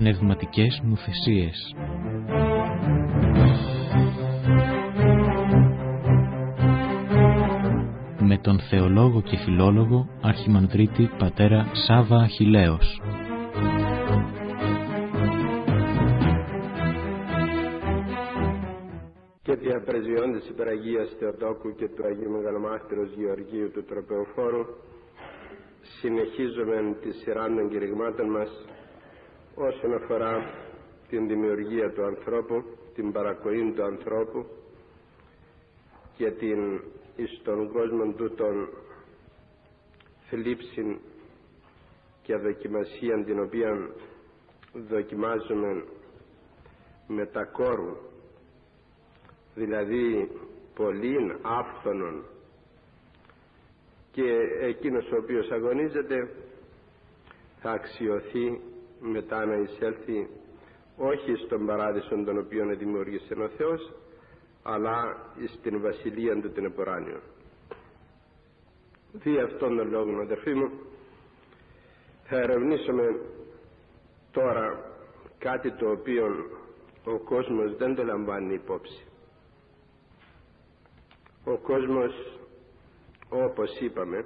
πνευματικές νουθεσίες. Με τον θεολόγο και φιλόλογο Αρχιμανδρίτη Πατέρα Σάβα Αχιλέος. Διαπρεζιώντας υπεραγίας Θεοτόκου και του Αγίου Μεγαλομάρτυρος Γεωργίου του Τροπεοφόρου συνεχίζουμε τη σειρά των κηρυγμάτων μας όσον αφορά την δημιουργία του ανθρώπου, την παρακοή του ανθρώπου και την εις τον κόσμο του τον θλίψη και δοκιμασία την οποία δοκιμάζουμε με τα κόρου δηλαδή πολλήν άφθονων. Και εκείνος ο οποίος αγωνίζεται θα αξιωθεί μετά να εισέλθει όχι στον παράδεισο τον οποίο δημιούργησε ο Θεός αλλά στην βασιλεία του την εποράνιο. Δι' αυτόν τον λόγο αδερφοί μου θα ερευνήσουμε τώρα κάτι το οποίο ο κόσμος δεν το λαμβάνει υπόψη ο κόσμος όπως είπαμε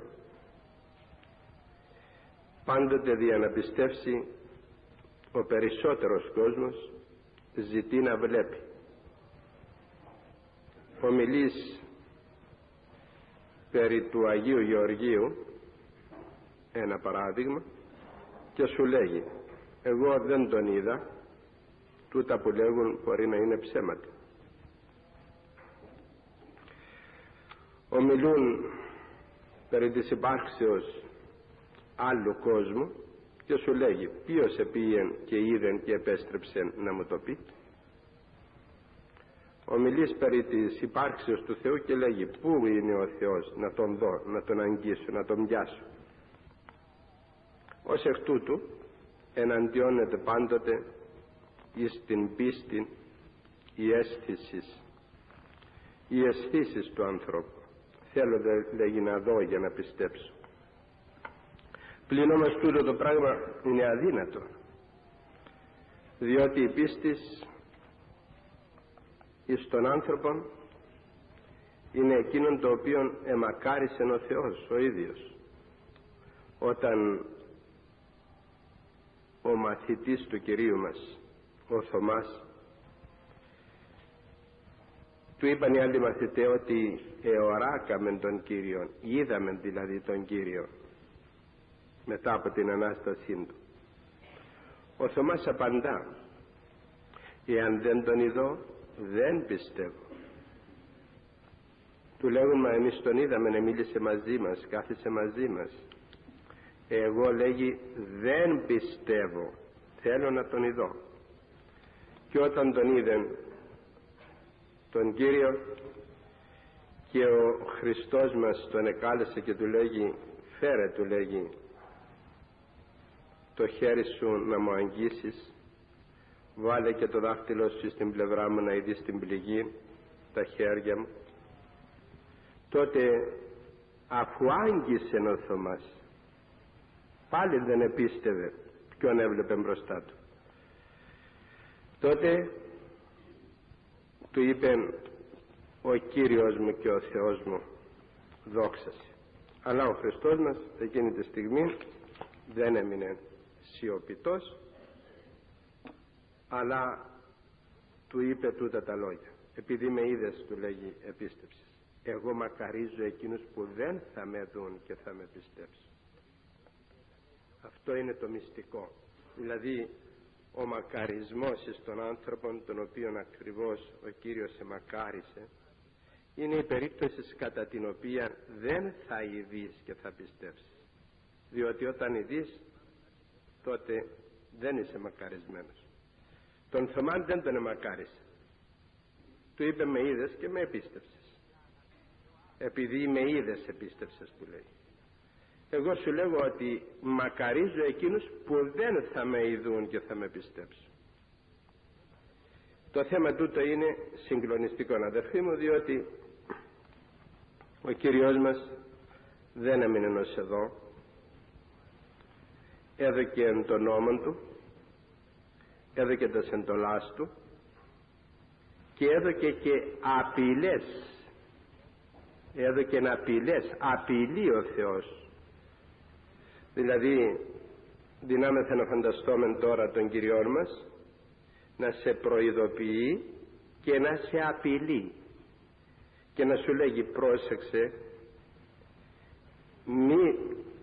πάντοτε δια να πιστεύσει ο περισσότερος κόσμος ζητεί να βλέπει. Ομιλείς περί του Αγίου Γεωργίου ένα παράδειγμα και σου λέγει εγώ δεν τον είδα τούτα που λέγουν μπορεί να είναι ψέματα ομιλούν περί της υπάρξεως άλλου κόσμου και σου λέγει ποιος επίεν και είδεν και επέστρεψε να μου το πει. Ομιλείς περί της υπάρξεως του Θεού και λέγει πού είναι ο Θεός να τον δω, να τον αγγίσω, να τον πιάσω ως εκ τούτου εναντιώνεται πάντοτε εις την πίστη η αίσθησης οι αισθήσεις του ανθρώπου θέλω λέγει να δω για να πιστέψω. Πλην όμως τούτο το πράγμα είναι αδύνατο διότι η πίστη εις τον άνθρωπο είναι εκείνον το οποίο εμακάρισε ο Θεός ο ίδιος. Όταν ο μαθητής του Κυρίου μας ο Θωμάς του είπαν οι άλλοι μαθητές ότι εωράκαμε τον Κύριο είδαμε δηλαδή τον Κύριο μετά από την Ανάστασή του. Ο Θωμάς απαντά εάν δεν τον είδω δεν πιστεύω του λέγουν μα εμείς τον είδαμε να μίλησε μαζί μας κάθισε μαζί μας εγώ λέγει δεν πιστεύω θέλω να τον ειδώ και όταν τον είδεν τον Κύριο και ο Χριστός μας τον εκάλεσε και του λέγει φέρε του λέγει το χέρι σου να μου αγγίσεις βάλε και το δάχτυλο σου στην πλευρά μου να ειδείς την πληγή τα χέρια μου τότε αφού άγγισε ο Θωμάς πάλι δεν επίστευε ποιον έβλεπε μπροστά του τότε του είπε ο Κύριος μου και ο Θεός μου δόξαση αλλά ο Χριστός μας εκείνη τη στιγμή δεν έμεινε σιωπητός αλλά του είπε τούτα τα λόγια. Επειδή με είδες του λέγει επίστεψης εγώ μακαρίζω εκείνους που δεν θα με δουν και θα με πιστέψουν αυτό είναι το μυστικό. Δηλαδή ο μακαρισμός εις των άνθρωπων τον οποίον ακριβώς ο Κύριος εμακάρισε είναι η περίπτωση κατά την οποία δεν θα ειδείς και θα πιστέψεις. Διότι όταν ειδείς τότε δεν είσαι μακαρισμένος. Τον Θωμάν δεν τον εμακάρισε. Του είπε με είδες και με επίστευσες επειδή με είδες επίστευσες του λέει εγώ σου λέγω ότι μακαρίζω εκείνους που δεν θα με ειδούν και θα με πιστέψουν. Το θέμα τούτο είναι συγκλονιστικό αδερφοί μου διότι ο Κύριος μας δεν έμεινε ενός εδώ. Έδωκε τον νόμο του έδωκε τα σεντολάς του και έδωκε και απειλές. Έδωκε απειλές απειλεί ο Θεός δηλαδή δυνάμεθα να φανταστούμε τώρα τον Κυριό μας να σε προειδοποιεί και να σε απειλεί. Και να σου λέγει πρόσεξε μη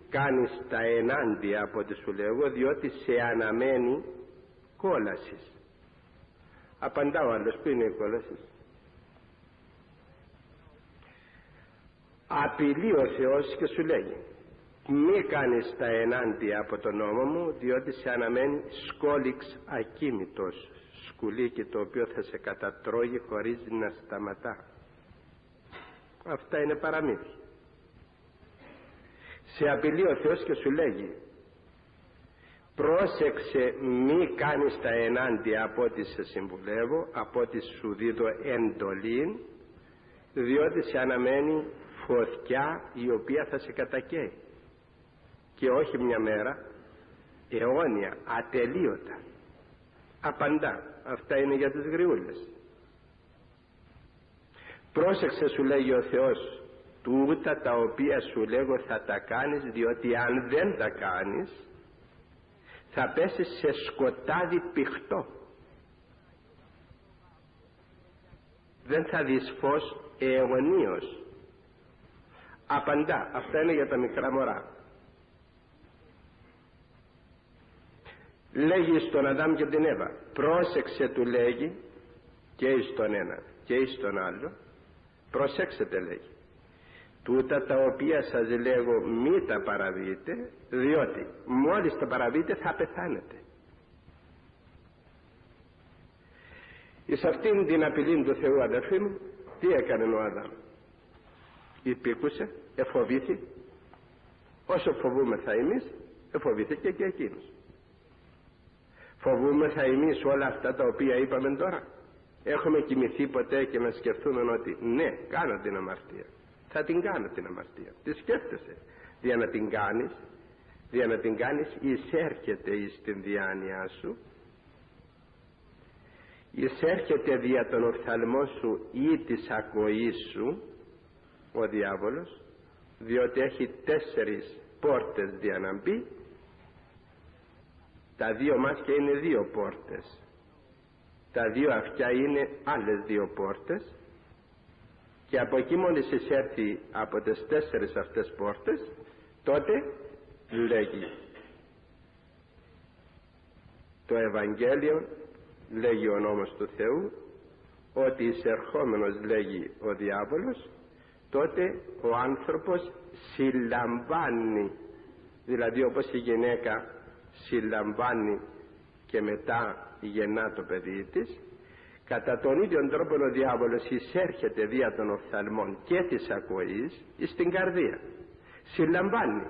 κάνεις τα ενάντια από ό,τι σου λέγω διότι σε αναμένει κόλασης. Απαντά ο άλλος που είναι η κόλασης; Απειλεί ο Θεός και σου λέγει μη κάνεις τα ενάντια από τον νόμο μου διότι σε αναμένει σκόλιξ ακίμητος σκουλίκι το οποίο θα σε κατατρώγει χωρίς να σταματά. Αυτά είναι παραμύθια σε απειλεί ο Θεός και σου λέγει πρόσεξε μη κάνεις τα ενάντια από ό,τι σε συμβουλεύω από ό,τι σου δίδω εντολή διότι σε αναμένει φωτιά η οποία θα σε κατακαίει και όχι μια μέρα αιώνια, ατελείωτα. Απαντά αυτά είναι για τις γριούλες πρόσεξε σου λέγει ο Θεός τούτα τα οποία σου λέγω θα τα κάνεις διότι αν δεν τα κάνεις θα πέσεις σε σκοτάδι πηχτό δεν θα δεις φως αιωνίως. Απαντά αυτά είναι για τα μικρά μωρά λέγει στον Αδάμ και την Εύα πρόσεξε του λέγει και εις τον ένα και εις τον άλλο. Προσέξετε λέγει τούτα τα οποία σας λέγω μη τα παραβείτε διότι μόλις τα παραβείτε θα πεθάνετε εις αυτήν την απειλή του Θεού αδερφοί μου τι έκανε ο Αδάμ. Υπήκουσε εφοβήθη όσο φοβούμεθα εμείς εφοβήθηκε και εκείνος φοβούμεθα εμείς όλα αυτά τα οποία είπαμε τώρα. Έχουμε κοιμηθεί ποτέ και να σκεφτούμε ότι ναι κάνω την αμαρτία. Θα την κάνω την αμαρτία. Τη σκέφτεσαι. Για να την κάνεις για να την κάνεις εισέρχεται εις την διάνοιά σου. Εισέρχεται δια τον οφθαλμό σου ή της ακοής σου ο διάβολος διότι έχει τέσσερις πόρτες για να μπει τα δύο μάτια είναι δύο πόρτες. Τα δύο αυτιά είναι άλλες δύο πόρτες. Και από εκεί μόλις εισέρθει από τις τέσσερις αυτές πόρτες τότε λέγει. Το Ευαγγέλιο λέγει ο νόμος του Θεού ότι εισερχόμενος λέγει ο διάβολος τότε ο άνθρωπος συλλαμβάνει. Δηλαδή όπως η γυναίκα συλλαμβάνει και μετά γεννά το παιδί της. Κατά τον ίδιο τρόπο ο διάβολος εισέρχεται δια των οφθαλμών και της ακοής στην καρδία. Συλλαμβάνει.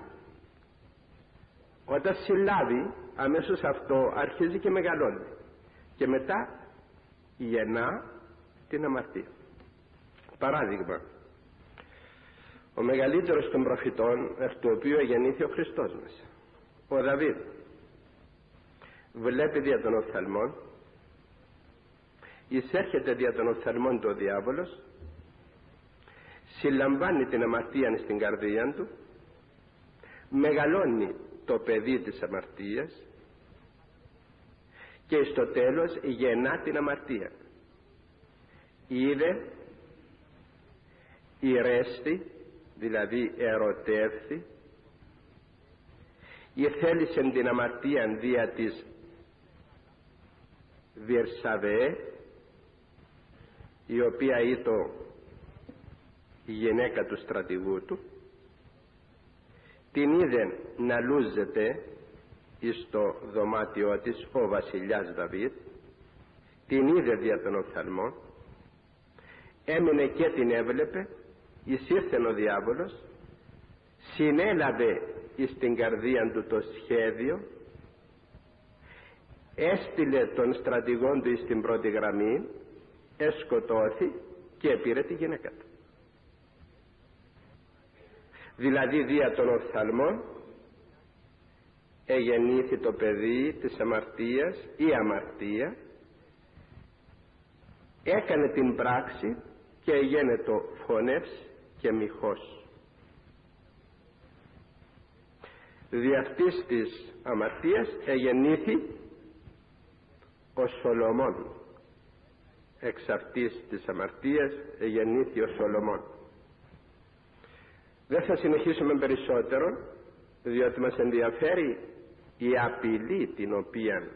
Όταν συλλάβει αμέσως αυτό αρχίζει και μεγαλώνει. Και μετά γεννά την αμαρτία. Παράδειγμα. Ο μεγαλύτερος των προφητών εκ του οποίου γεννήθη ο Χριστός μας ο Δαβίδ βλέπει δια των οφθαλμών εισέρχεται δια των οφθαλμών του ο διάβολος. Συλλαμβάνει την αμαρτία στην καρδία του. Μεγαλώνει το παιδί της αμαρτίας. Και στο τέλος γεννά την αμαρτία. Είδε ηρέστη δηλαδή ερωτεύθη. Ή θέλησε την αμαρτία δια της Βιερσαβέ η οποία ήταν η γυναίκα του στρατηγού του την είδε να λούζεται στο δωμάτιό της ο βασιλιάς Δαβίδ την είδε δια των οφθαλμών έμεινε και την έβλεπε εισήρθεν ο διάβολος συνέλαβε στην καρδία του το σχέδιο έστειλε τον στρατηγόν του στην πρώτη γραμμή εσκοτώθη και πήρε τη γυναίκα του. Δηλαδή δια των οφθαλμών εγεννήθη το παιδί της αμαρτίας ή αμαρτία έκανε την πράξη και έγινε το φωνεύς και μοιχός. Δι' αυτής της αμαρτίας εγεννήθη ο Σολομών. Εξ αυτής της αμαρτίας εγεννήθη ο Σολομών. Δεν θα συνεχίσουμε περισσότερο διότι μας ενδιαφέρει η απειλή την οποία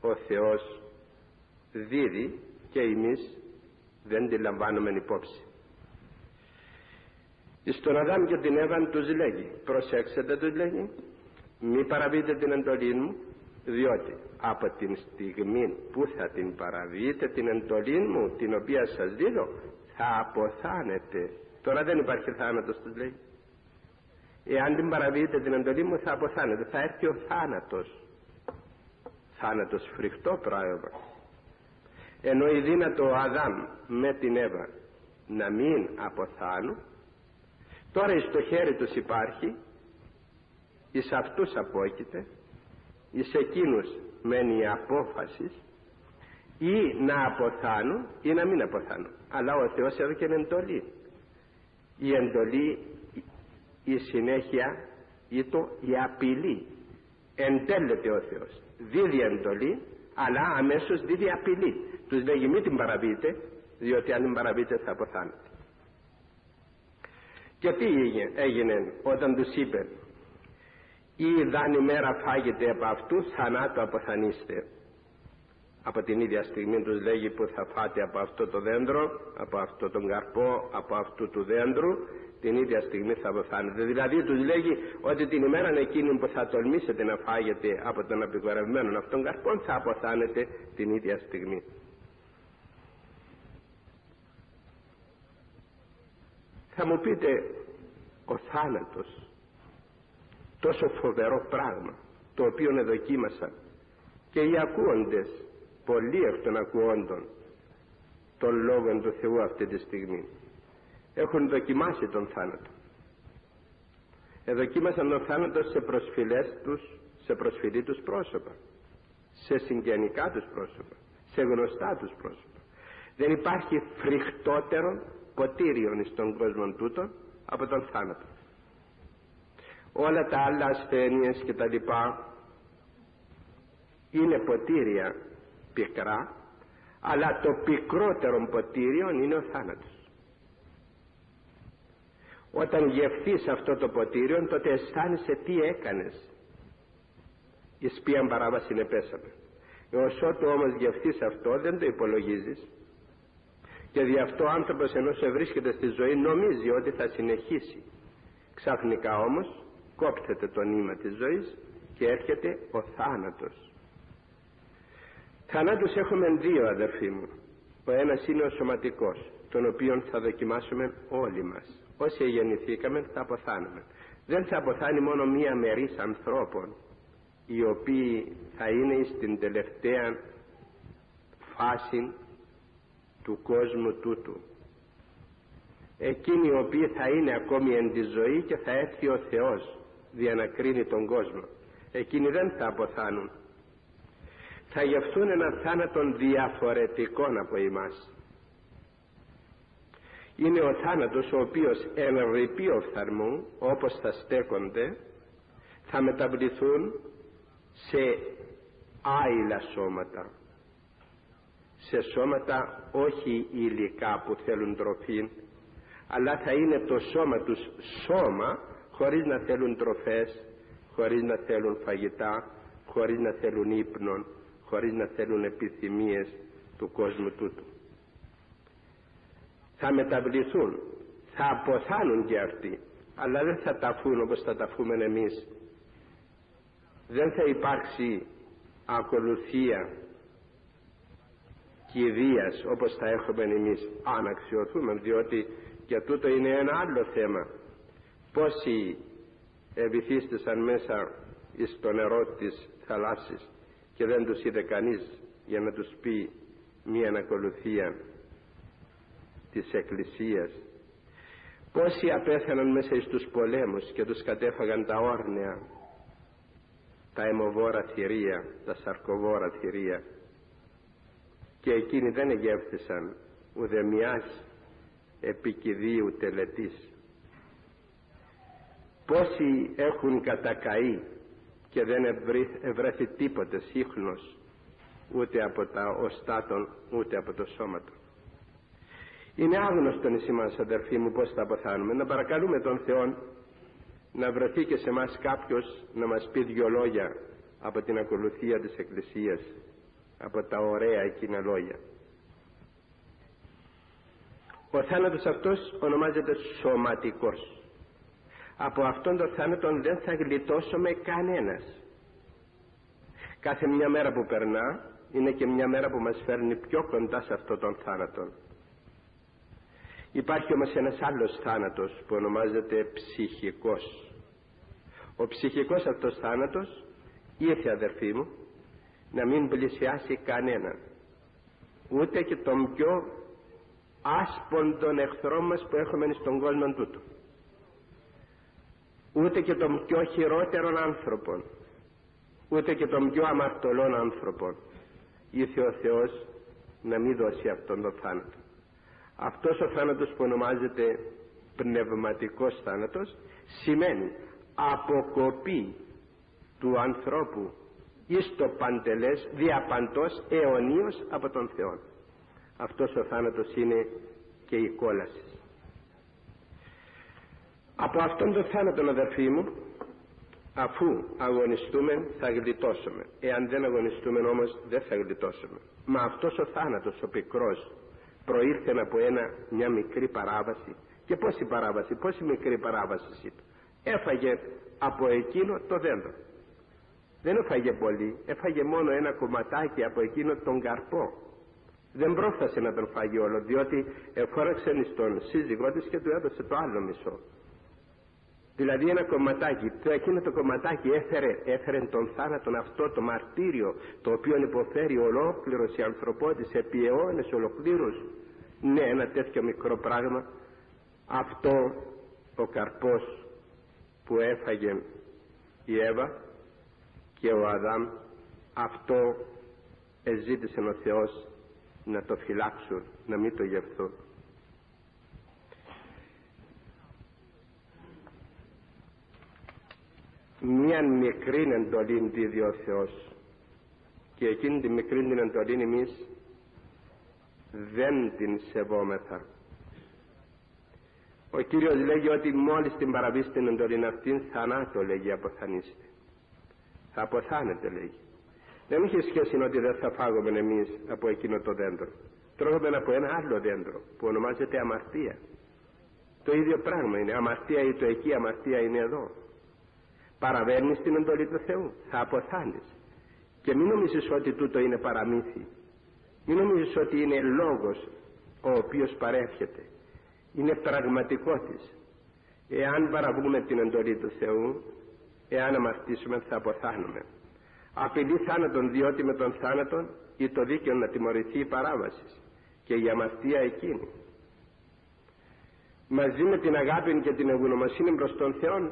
ο Θεός δίδει και εμείς δεν τη λαμβάνουμε υπόψη. Στον Αδάμ και την Εύαν τους λέγει προσέξτε τους λέγει μη παραβείτε την εντολή μου διότι από την στιγμή που θα την παραβείτε την εντολή μου την οποία σας δίνω θα αποθάνετε. Τώρα δεν υπάρχει θάνατος τους λέει. Εάν την παραβείτε την εντολή μου θα αποθάνετε. Θα έρθει ο θάνατος. Θάνατος φρικτό πράγμα. Ενώ η δύνατο ο Αδάμ με την Εύα να μην αποθάνουν τώρα στο χέρι τους υπάρχει εις αυτούς απόκειται εις εκείνους μένει η απόφαση ή να αποθάνουν ή να μην αποθάνουν αλλά ο Θεός έδωκε εντολή. Η εντολή η συνέχεια ή το η απειλή. Εντέλεται ο Θεός. Δίδει εντολή αλλά αμέσως δίδει απειλή. Τους λέγει μην την παραβείτε διότι αν την παραβείτε θα αποθάνετε και τι έγινε όταν τους είπε ή δάνει μέρα φάγετε από αυτού θανάτου αποθανείστε από την ίδια στιγμή τους λέγει που θα φάτε από αυτό το δέντρο από αυτό τον καρπό από αυτού του δέντρου την ίδια στιγμή θα αποθάνετε δηλαδή τους λέγει ότι την ημέρα εκείνη που θα τολμήσετε να φάγετε από τον απεικορευμένο αυτόν καρπό θα αποθάνετε την ίδια στιγμή θα μου πείτε ο θάνατος τόσο φοβερό πράγμα το οποίο εδοκίμασα και οι ακούοντες πολλοί εκ των ακούοντων των λόγων του Θεού αυτή τη στιγμή έχουν δοκιμάσει τον θάνατο. Εδοκίμασαν τον θάνατο σε προσφυλές τους σε προσφυλή τους πρόσωπα σε συγγενικά τους πρόσωπα σε γνωστά τους πρόσωπα. Δεν υπάρχει φρικτότερο ποτήριον στον κόσμο τούτο από τον θάνατο όλα τα άλλα ασθένειες και τα λοιπά είναι ποτήρια πικρά αλλά το πικρότερο ποτήριο είναι ο θάνατος. Όταν γευθείς αυτό το ποτήριο τότε αισθάνεσαι τι έκανες. Εις ποιαν παράβαση πέσαμε. Έως ότου όμως γευθείς αυτό δεν το υπολογίζεις. Και δι' αυτό ο άνθρωπος ενώ σε βρίσκεται στη ζωή νομίζει ότι θα συνεχίσει. Ξαφνικά όμως κόψετε το νήμα της ζωής και έρχεται ο θάνατος. Θανάτους έχουμε δύο αδερφοί μου. Ο ένας είναι ο σωματικός τον οποίον θα δοκιμάσουμε όλοι μας. Όσοι γεννηθήκαμε θα αποθάνουμε. Δεν θα αποθάνει μόνο μία μερίς ανθρώπων οι οποίοι θα είναι στην τελευταία φάση του κόσμου τούτου. Εκείνοι οι οποίοι θα είναι ακόμη εν τη ζωή και θα έρθει ο Θεός διανακρίνει τον κόσμο. Εκείνοι δεν θα αποθάνουν. Θα γευθούν ένα θάνατον διαφορετικών από εμάς. Είναι ο θάνατος ο οποίος εν ρηπή οφθαλμού όπως θα στέκονται θα μεταβληθούν σε άειλα σώματα. Σε σώματα όχι υλικά που θέλουν τροφή αλλά θα είναι το σώμα τους σώμα χωρίς να θέλουν τροφές χωρίς να θέλουν φαγητά χωρίς να θέλουν ύπνον χωρίς να θέλουν επιθυμίες του κόσμου τούτου. Θα μεταβληθούν θα αποθάνουν και αυτοί αλλά δεν θα ταφούν όπως θα ταφούμε εμείς. Δεν θα υπάρξει ακολουθία κηδείας όπως θα έχουμε εμείς. Αν αξιοθούμε διότι για τούτο είναι ένα άλλο θέμα πόσοι ευηθίστησαν μέσα στο νερό της θαλάσσης και δεν τους είδε κανείς για να τους πει μία ανακολουθία της Εκκλησίας πόσοι απέθαναν μέσα στους πολέμους και τους κατέφαγαν τα όρνεα τα αιμοβόρα θηρία τα σαρκοβόρα θηρία. Και εκείνοι δεν εγεύθησαν ουδεμιάς επικηδίου τελετής πόσοι έχουν κατακαεί και δεν ευρέθη τίποτε σύχνος ούτε από τα οστάτων ούτε από το σώμα του είναι άγνωστο νησί μας αδερφοί μου πως θα αποθάνουμε. Να παρακαλούμε τον Θεό να βρεθεί και σε μας κάποιος να μας πει δυο λόγια από την ακολουθία της Εκκλησίας από τα ωραία εκείνα λόγια. Ο θάνατος αυτός ονομάζεται σωματικός από αυτόν τον θάνατο δεν θα γλιτώσουμε κανένας. Κάθε μια μέρα που περνά είναι και μια μέρα που μας φέρνει πιο κοντά σε αυτόν τον θάνατο υπάρχει όμως ένας άλλος θάνατος που ονομάζεται ψυχικός. Ο ψυχικός αυτός θάνατος ήρθε αδερφοί μου να μην πλησιάσει κανέναν. Ούτε και τον πιο άσποντον εχθρό μας που έχουμε στον κόσμο τούτο ούτε και των πιο χειρότερων άνθρωπων ούτε και των πιο αμαρτωλών άνθρωπων ήρθε ο Θεός να μην δώσει αυτόν τον θάνατο. Αυτός ο θάνατος που ονομάζεται πνευματικός θάνατος σημαίνει αποκοπή του ανθρώπου εις το παντελές διαπαντός αιωνίως από τον Θεό αυτός ο θάνατος είναι και η κόλαση από αυτόν τον θάνατο αδερφοί μου αφού αγωνιστούμε θα γλιτώσουμε. Εάν δεν αγωνιστούμε όμως δεν θα γλιτώσουμε. Μα αυτός ο θάνατος ο πικρός προήρθε από ένα, μια μικρή παράβαση. Και πόση παράβαση, πόση μικρή παράβαση είπε. Έφαγε από εκείνο το δέντρο. Δεν έφαγε πολύ έφαγε μόνο ένα κομματάκι από εκείνο τον καρπό. Δεν πρόφτασε να τον φάγει όλο διότι εφόραξε στον σύζυγό της και του έδωσε το άλλο μισό δηλαδή ένα κομματάκι το εκείνο το κομματάκι έφερε, έφερε τον θάνατον αυτό το μαρτύριο το οποίο υποφέρει ολόκληρος η ανθρωπότης επί αιώνες ολοκλήρους. Ναι ένα τέτοιο μικρό πράγμα. Αυτό ο καρπός που έφαγε η Εύα και ο Αδάμ αυτό εζήτησε ο Θεός να το φυλάξουν να μην το γευθούν μια μικρή εντολή δίδει ο Θεός και εκείνη τη μικρή την εντολή εμείς δεν την σεβόμεθα ο Κύριος λέγει ότι μόλις την παραβείς την εντολή αυτήν θανάτω λέγει αποθανείστε θα αποθάνετε λέγει δεν είχε σχέση ότι δεν θα φάγουμε εμείς από εκείνο το δέντρο τρώγουμε από ένα άλλο δέντρο που ονομάζεται αμαρτία το ίδιο πράγμα είναι αμαρτία ή το εκεί αμαρτία είναι εδώ παραβαίνεις την εντολή του Θεού. Θα αποθάνεις. Και μην νομίζεις ότι τούτο είναι παραμύθι. Μην νομίζεις ότι είναι λόγος ο οποίος παρέρχεται. Είναι πραγματικό της εάν παραβούμε την εντολή του Θεού εάν αμαρτήσουμε θα αποθάνουμε. Απειλεί θάνατον διότι με τον θάνατον ή το δίκαιο να τιμωρηθεί η παράβαση. Και η αμαρτία εκείνη. Μαζί με την αγάπη και την ευγνωμοσύνη προς τον Θεό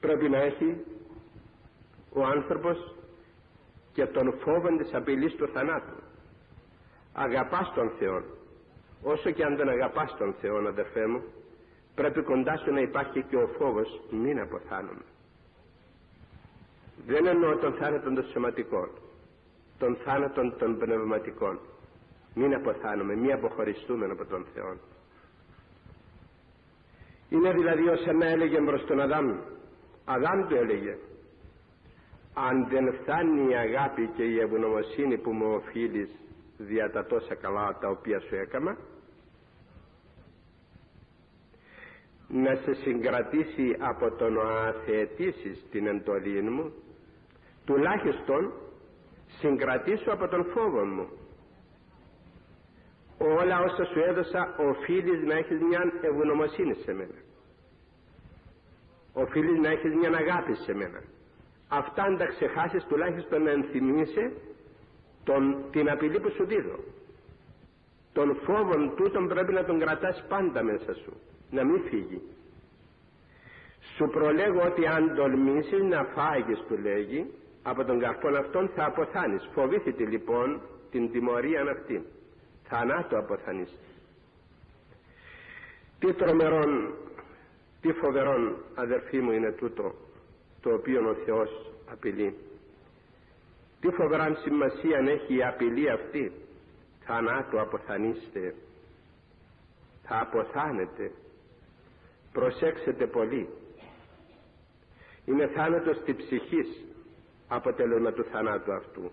πρέπει να έχει ο άνθρωπος και τον φόβο της απειλής του θανάτου. Αγαπάς τον Θεό όσο και αν δεν αγαπάς τον Θεό αδερφέ μου πρέπει κοντά σου να υπάρχει και ο φόβος μην αποθάνουμε δεν εννοώ τον θάνατο των σωματικών τον θάνατο των πνευματικών. Μην αποθάνουμε μην αποχωριστούμε από τον Θεό είναι δηλαδή ως να έλεγε προς τον Αδάμ Αδάμ του έλεγε αν δεν φτάνει η αγάπη και η ευγνωμοσύνη που μου οφείλεις δια τα τόσα καλά τα οποία σου έκανα. Να σε συγκρατήσει από το να αθεετήσεις την εντολή μου. Τουλάχιστον συγκρατήσω από τον φόβο μου. Όλα όσα σου έδωσα οφείλεις να έχεις μια ευγνωμοσύνη σε μένα οφείλεις να έχεις μια αγάπη σε μένα. Αυτά αν τα ξεχάσεις τουλάχιστον να ενθυμίσαι τον, την απειλή που σου δίδω. Τον φόβον τούτον πρέπει να τον κρατάς πάντα μέσα σου να μην φύγει. Σου προλέγω ότι αν τολμήσεις να φάγεις του λέγει από τον καρπόν αυτόν θα αποθάνεις. Φοβήθητη λοιπόν την τιμωρία αυτή. Θανάτου αποθανείς τι τρομερόν τι φοβερόν αδερφοί μου είναι τούτο το οποίο ο Θεός απειλεί. Τι φοβεράν σημασία έχει η απειλή αυτή. Θανάτου αποθανείστε. Θα αποθάνετε. Προσέξετε πολύ. Είναι θάνατος της ψυχής αποτελούμε του θανάτου αυτού.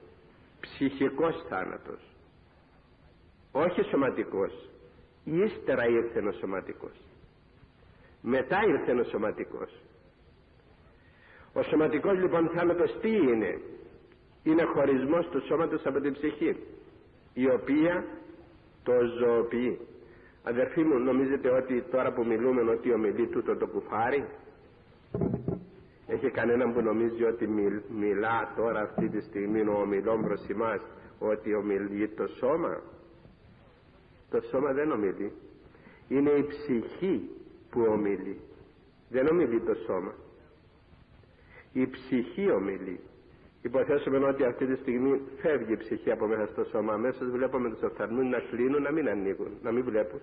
Ψυχικός θάνατος. Όχι σωματικός. Ύστερα ήρθε ο σωματικός μετά ήρθε ο σωματικός. Ο σωματικός λοιπόν θάνατος τι είναι; Είναι χωρισμός του σώματος από την ψυχή η οποία το ζωοποιεί. Αδερφοί μου νομίζετε ότι τώρα που μιλούμε ότι ομιλεί τούτο το κουφάρι; Έχει κανέναν που νομίζει ότι μιλά τώρα αυτή τη στιγμή ο ομιλών προς εμάς ότι ομιλεί το σώμα; Το σώμα δεν ομιλεί. Είναι η ψυχή που ομιλεί. Δεν ομιλεί το σώμα. Η ψυχή ομιλεί. Υποθέσουμε ότι αυτή τη στιγμή φεύγει η ψυχή από μέσα στο σώμα. Αμέσως βλέπουμε τους οφθαλμούς να κλείνουν να μην ανοίγουν να μην βλέπουν.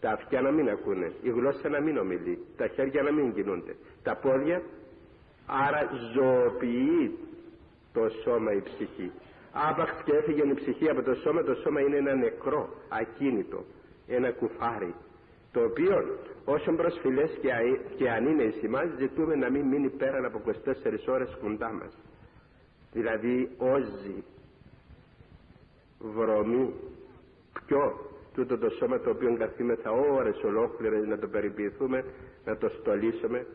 Τα αυτιά να μην ακούνε η γλώσσα να μην ομιλεί τα χέρια να μην κινούνται τα πόδια. Άρα ζωοποιεί το σώμα η ψυχή. Άπαξ και έφυγε η ψυχή από το σώμα το σώμα είναι ένα νεκρό ακίνητο ένα κουφάρι το οποίο όσο προσφυλές και, και αν είναι εις εμάς ζητούμε να μην μείνει πέραν από 24 ώρες κοντά μας. Δηλαδή όζη βρωμή πιο τούτο το σώμα το οποίο καθίμεθα ώρες ολόκληρες να το περιποιηθούμε να το στολίσουμε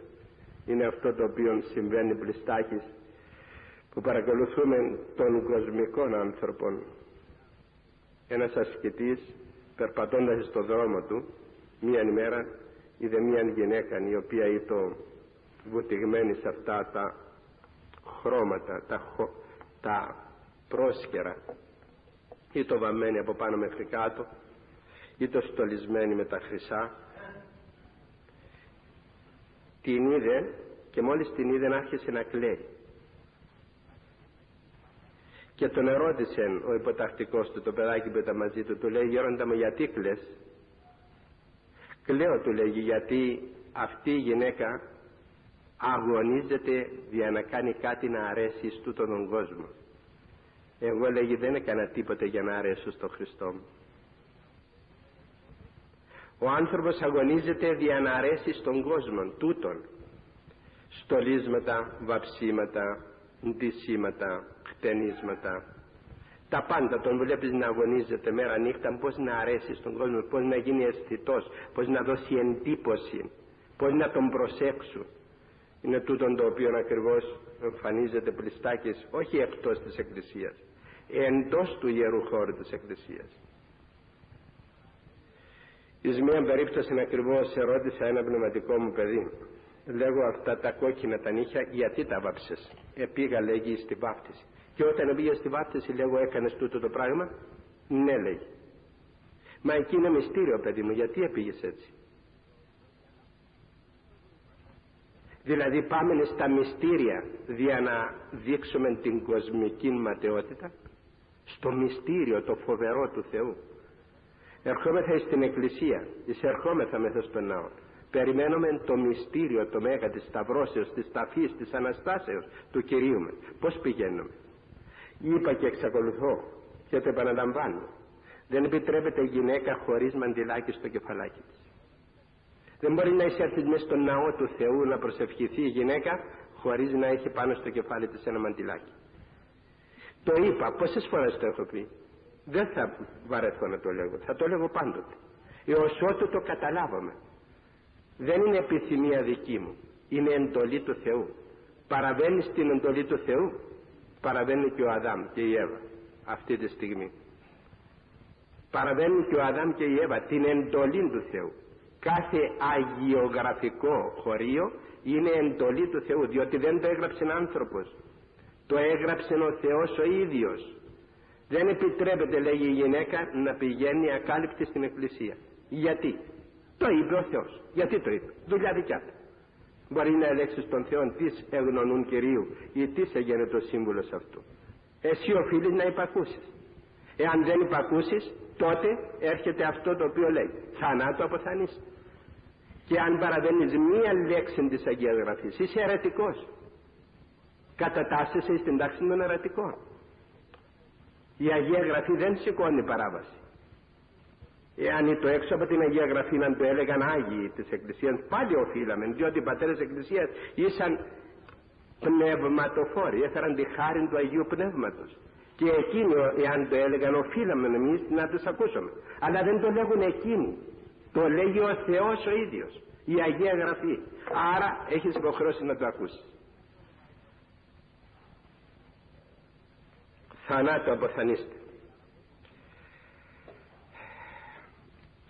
είναι αυτό το οποίο συμβαίνει πλιστάκης που παρακολουθούμε των κοσμικών άνθρωπων ένας ασκητής περπατώντας στο δρόμο του μία ημέρα είδε μία γυναίκα η οποία ήταν βουτυγμένη σε αυτά τα χρώματα τα, χω, τα πρόσκαιρα. Ή το βαμμένη από πάνω μέχρι κάτω ή το στολισμένη με τα χρυσά. Την είδε και μόλις την είδε άρχισε να κλαίει. Και τον ερώτησε ο υποτακτικός του το παιδάκι που ήταν μαζί του του λέει γέροντα μου γιατί κλαις; Κλαίω του λέγει γιατί αυτή η γυναίκα αγωνίζεται για να κάνει κάτι να αρέσει στου τον κόσμο. Εγώ λέγει δεν έκανα τίποτε για να αρέσω στο Χριστό μου. Ο άνθρωπος αγωνίζεται για να αρέσει στον κόσμο τούτον. Στολίσματα, βαψίματα, ντυσίματα, χτενίσματα τα πάντα τον βλέπεις να αγωνίζεται μέρα νύχτα πως να αρέσεις στον κόσμο πως να γίνει αισθητός, πως να δώσει εντύπωση πως να τον προσέξουν είναι τούτον το οποίο ακριβώς εμφανίζεται πλιστάκης όχι εκτός της εκκλησίας εντός του ιερού χώρου της εκκλησίας. Εις μία περίπτωση ακριβώς ερώτησα ένα πνευματικό μου παιδί λέγω αυτά τα κόκκινα τα νύχια γιατί τα βάψες; Επήγα λέγει στη βάφτιση και όταν πήγε στη βάφτιση λέγω έκανες τούτο το πράγμα. Ναι λέγει μα εκεί είναι μυστήριο παιδί μου γιατί έπηγες έτσι. Δηλαδή πάμε στα μυστήρια για να δείξουμε την κοσμική ματαιότητα. Στο μυστήριο το φοβερό του Θεού. Ερχόμεθα στην εκκλησία εισερχόμεθα μέσα στον ναό. Περιμένουμε το μυστήριο το μέγα της σταυρώσεως της ταφής της Αναστάσεως του Κυρίου μας. Πως πηγαίνουμε; Είπα και εξακολουθώ και το επαναλαμβάνω. Δεν επιτρέπεται γυναίκα χωρίς μαντιλάκι στο κεφαλάκι της. Δεν μπορεί να εισέλθει μέσα στον ναό του Θεού να προσευχηθεί η γυναίκα χωρίς να έχει πάνω στο κεφάλι της ένα μαντιλάκι. Το είπα πόσες φορές το έχω πει. Δεν θα βαρεθώ να το λέγω θα το λέγω πάντοτε. Έως ότου το καταλάβαμε. Δεν είναι επιθυμία δική μου είναι εντολή του Θεού. Παραβαίνεις στην εντολή του Θεού παραβαίνει και ο Αδάμ και η Εύα αυτή τη στιγμή. Παραβαίνει και ο Αδάμ και η Εύα την εντολή του Θεού. Κάθε αγιογραφικό χωρίο είναι εντολή του Θεού διότι δεν το έγραψε άνθρωπος. Το έγραψε ο Θεός ο ίδιος. Δεν επιτρέπεται λέγει η γυναίκα να πηγαίνει ακάλυπτη στην εκκλησία. Γιατί; Το είπε ο Θεός. Γιατί το είπε; Δουλειά δικιά του μπορεί να ελέγξεις τον Θεό τις εγνωνούν Κυρίου ή τις σε γίνεται ο σύμβουλος αυτού. Εσύ οφείλεις να υπακούσεις. Εάν δεν υπακούσεις τότε έρχεται αυτό το οποίο λέει θανάτου αποθανείς και αν παραδένεις μία λέξη της Αγίας Γραφής είσαι αιρετικός. Κατατάσσεσαι στην τάξη των αιρετικών η Αγία Γραφή δεν σηκώνει παράβαση εάν το έξω από την Αγία Γραφή να το έλεγαν Άγιοι της Εκκλησίας πάλι οφείλαμε διότι οι πατέρες της Εκκλησίας ήσαν πνευματοφόροι έφεραν τη χάρη του Αγίου Πνεύματος. Και εκείνοι εάν το έλεγαν οφείλαμε εμείς να τους ακούσουμε. Αλλά δεν το λέγουν εκείνοι. Το λέγει ο Θεός ο ίδιος η Αγία Γραφή. Άρα έχεις υποχρεώσει να το ακούσεις. Θανάτου αποθανίστε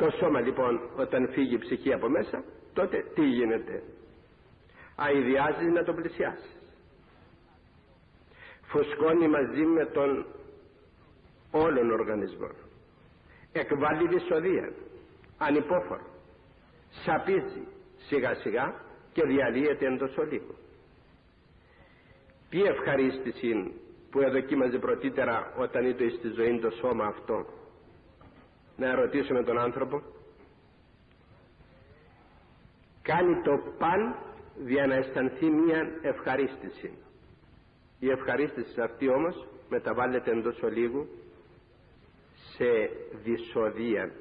το σώμα λοιπόν όταν φύγει η ψυχή από μέσα τότε τι γίνεται; Αειδιάζει να το πλησιάσει. Φουσκώνει μαζί με τον όλων οργανισμών εκβάλλει δυσοδεία ανυπόφορο. Σαπίζει σιγά σιγά και διαλύεται εντός ολίγου. Τι ευχαρίστηση που εδοκίμαζε πρωτήτερα όταν ήταν στη ζωή το σώμα αυτό; Να ερωτήσουμε τον άνθρωπο. Κάνει το παν για να αισθανθεί μια ευχαρίστηση. Η ευχαρίστηση αυτή όμως μεταβάλλεται εντός ολίγου σε δυσοδεία.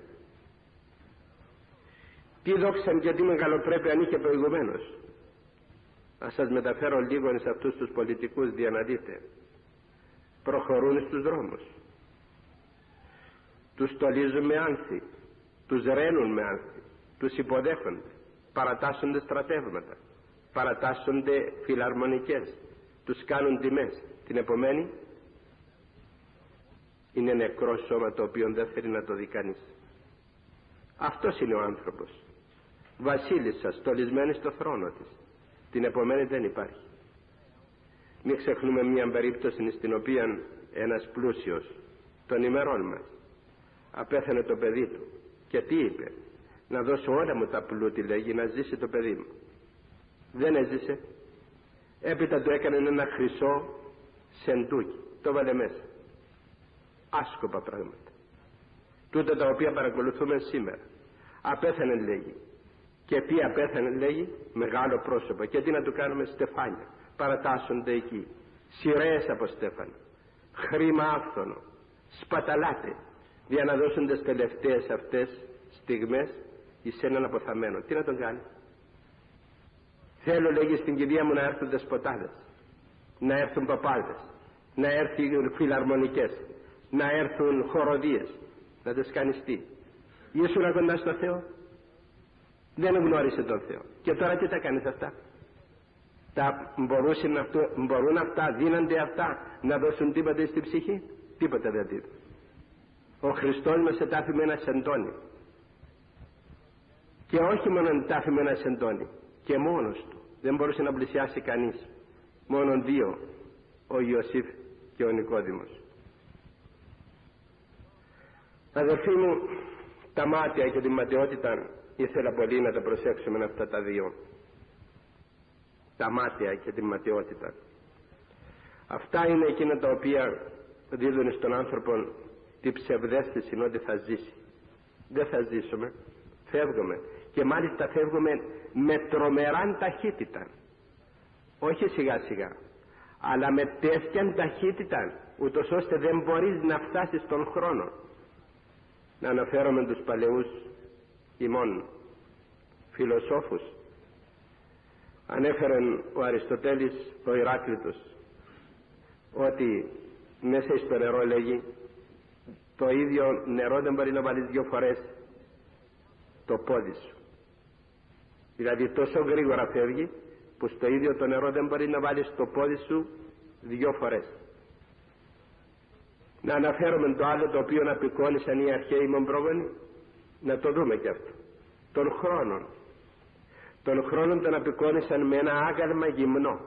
Τι δόξαν και τι μεγαλοπρέπεια αν είχε προηγουμένως. Να σας μεταφέρω λίγο σε αυτούς τους πολιτικούς για να δείτε. Προχωρούν στους δρόμους τους στολίζουν με άνθη τους ρένουν με άνθη τους υποδέχονται παρατάσσονται στρατεύματα παρατάσσονται φιλαρμονικές τους κάνουν τιμές. Την επομένη είναι νεκρό σώμα το οποίο δεν θέλει να το δει κανείς. Αυτός είναι ο άνθρωπος. Βασίλισσα στολισμένη στο θρόνο της. Την επομένη δεν υπάρχει. Μην ξεχνούμε μια περίπτωση στην οποία ένας πλούσιος των ημερών μας απέθανε το παιδί του. Και τι είπε; Να δώσω όλα μου τα πλούτη λέγει να ζήσει το παιδί μου. Δεν έζησε. Έπειτα του έκανε ένα χρυσό σεντούκι. Το βάλε μέσα. Άσκοπα πράγματα. Τούτα τα οποία παρακολουθούμε σήμερα. Απέθανε λέγει. Και τι απέθανε λέγει; Μεγάλο πρόσωπο. Και τι να του κάνουμε; Στεφάνια. Παρατάσσονται εκεί. Σειρές από στέφανα χρήμα άφθονο. Σπαταλάτε για να δώσουν τις τελευταίες αυτές στιγμές εις έναν αποθαμένο τι να τον κάνει; Θέλω λέγει στην κυρία μου να έρθουν δεσποτάδες να έρθουν παπάδες να έρθουν φιλαρμονικές να έρθουν χοροδίες. Να τις κάνεις τι; Ήσουν κοντά στο Θεό; Δεν γνώρισε τον Θεό. Και τώρα τι θα κάνεις αυτά; Τα μπορούσαν αυτό, μπορούν αυτά, δίνονται αυτά να δώσουν τίποτα στη ψυχή; Τίποτα δεν δίνουν ο Χριστός μας ετάφη με ένα σεντόνι. Και όχι μόνο ετάφη με ένα σεντόνι και μόνος του. Δεν μπορούσε να πλησιάσει κανείς. Μόνον δύο ο Ιωσήφ και ο Νικόδημος. Αδελφοί μου τα μάτια και τη ματαιότητα ήθελα πολύ να τα προσέξουμε αυτά τα δύο. Τα μάτια και τη ματιότητα αυτά είναι εκείνα τα οποία δίδουν στον άνθρωπο τη ψευδέστηση ότι θα ζήσει. Δεν θα ζήσουμε. Φεύγουμε. Και μάλιστα φεύγουμε με τρομεράν ταχύτητα. Όχι σιγά σιγά αλλά με τέτοια ταχύτητα ούτως ώστε δεν μπορείς να φτάσεις τον χρόνο. Να αναφέρομαι τους παλαιούς ημών. Φιλοσόφους. Ανέφερε ο Αριστοτέλης ο Ηράκλητος ότι μέσα στο νερό λέγει το ίδιο νερό δεν μπορεί να βάλεις δυο φορές το πόδι σου. Δηλαδή τόσο γρήγορα φεύγει που στο ίδιο το νερό δεν μπορεί να βάλεις το πόδι σου δυο φορές. Να αναφέρουμε το άλλο το οποίο απεικόνισαν οι αρχαίοι μομπρόγονοι να το δούμε και αυτό. Των χρόνων των χρόνων τον απεικόνισαν με ένα άγαλμα γυμνό.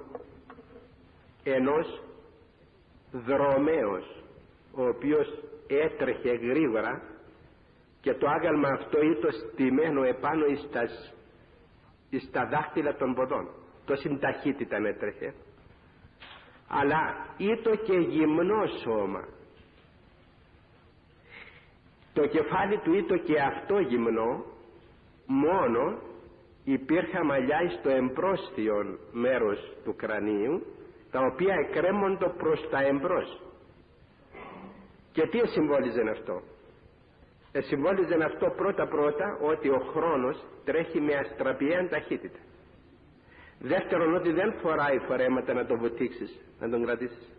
Ενός δρομέος ο οποίος έτρεχε γρήγορα και το άγαλμα αυτό ήταν στημένο επάνω στα δάχτυλα των ποδών. Το συνταχύτητα έτρεχε αλλά ήταν και γυμνό σώμα. Το κεφάλι του ήταν και αυτό γυμνό μόνο υπήρχε μαλλιά στο εμπρόστιο μέρος του κρανίου τα οποία εκρέμονται προς τα εμπρός και τι συμβόλιζε αυτό; Συμβόλιζε αυτό πρώτα πρώτα ότι ο χρόνος τρέχει με αστραπιαία ταχύτητα. Δεύτερον ότι δεν φοράει φορέματα να τον βουτήξεις να τον κρατήσεις.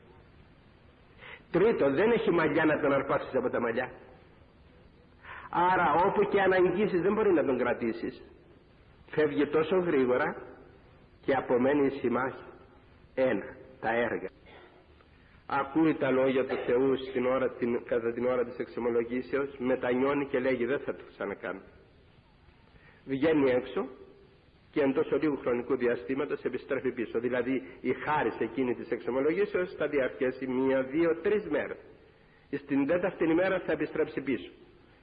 Τρίτον δεν έχει μαλλιά να τον αρπάξεις από τα μαλλιά. Άρα όπου και αν αγγίσεις δεν μπορεί να τον κρατήσεις. Φεύγει τόσο γρήγορα και απομένει η σημάχη ένα τα έργα ακούει τα λόγια του Θεού στην ώρα, την, κατά την ώρα της εξομολογήσεως μετανιώνει και λέγει δεν θα το ξανακάνω βγαίνει έξω και εντός λίγου χρονικού διαστήματος επιστρέφει πίσω. Δηλαδή η χάρη σε εκείνη της εξομολογήσεως θα διαρκέσει μία, δύο, τρεις μέρες. Στην τέταρτη ημέρα θα επιστρέψει πίσω.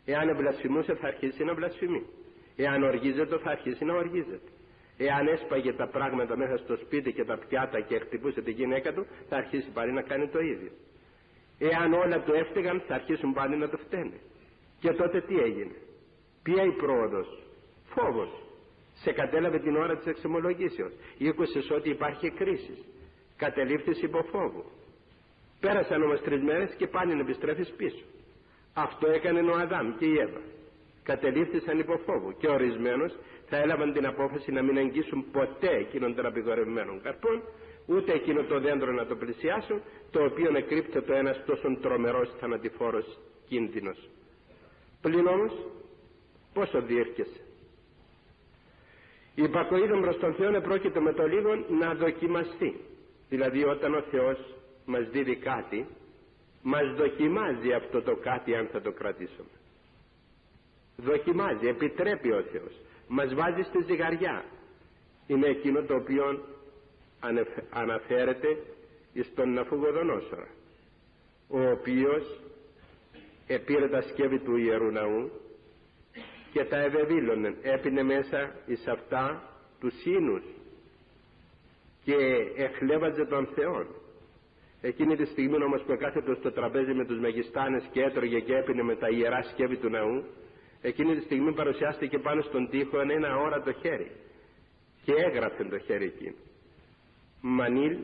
Εάν βλασφημούσε θα αρχίσει να βλασφημεί. Εάν οργίζεται θα αρχίσει να οργίζεται Εάν έσπαγε τα πράγματα μέσα στο σπίτι και τα πιάτα και χτυπούσε τη γυναίκα του, θα αρχίσει πάλι να κάνει το ίδιο. Εάν όλα του έφταιγαν, θα αρχίσουν πάλι να το φταίνε. Και τότε τι έγινε; Ποια η πρόοδος. Φόβος. Σε κατέλαβε την ώρα της εξομολογήσεως. Ήκουσες ότι υπάρχει κρίση. Κατελήφθης υπό φόβο. Πέρασαν όμως τρεις μέρες και πάλι να επιστρέφεις πίσω. Αυτό έκανε ο Αδάμ και η Εύα. Κατελήφθησαν υπό φόβο και ορισμένος θα έλαβαν την απόφαση να μην αγγίσουν ποτέ εκείνον των απειγορευμένων καρπών ούτε εκείνο το δέντρο να το πλησιάσουν το οποίο εκρύπτει το ένας τόσο τρομερός θανατηφόρος κίνδυνος. Πλην όμως πόσο διέρχεσαι η υπακοή προς τον Θεό πρόκειται με το λίγο να δοκιμαστεί. Δηλαδή όταν ο Θεός μας δίδει κάτι μας δοκιμάζει αυτό το κάτι αν θα το κρατήσουμε. Δοκιμάζει, επιτρέπει ο Θεός μας βάζει στη ζυγαριά. Είναι εκείνο το οποίο αναφέρεται στον Ναφουγοδονόσορα ο οποίος επήρε τα σκεύη του Ιερού Ναού και τα ευεβήλωνε έπινε μέσα εις αυτά τους σύνους και εχλέβαζε τον Θεό εκείνη τη στιγμή όμως που εκάθετο στο τραπέζι με τους μεγιστάνες και έτρωγε και έπινε με τα ιερά σκεύη του ναού εκείνη τη στιγμή παρουσιάστηκε πάνω στον τοίχο ένα όρατο χέρι και έγραφε το χέρι εκεί Μανίλ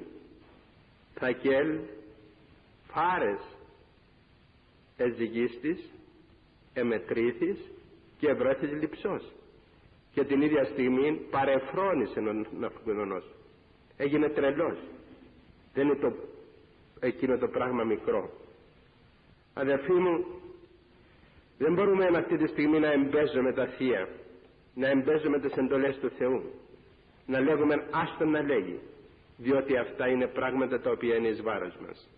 Θακέλ Φάρες Εζυγίστης Εμετρήθης και βρέθης λυψός. Και την ίδια στιγμή παρεφρόνησε ο Ναυκοδονός έγινε τρελός. Δεν είναι το, εκείνο το πράγμα μικρό. Αδερφοί μου δεν μπορούμε αυτή τη στιγμή να εμπέζουμε τα θεία, να εμπέζουμε τις εντολές του Θεού, να λέγουμε άστον να λέγει, διότι αυτά είναι πράγματα τα οποία είναι εις βάρος μας.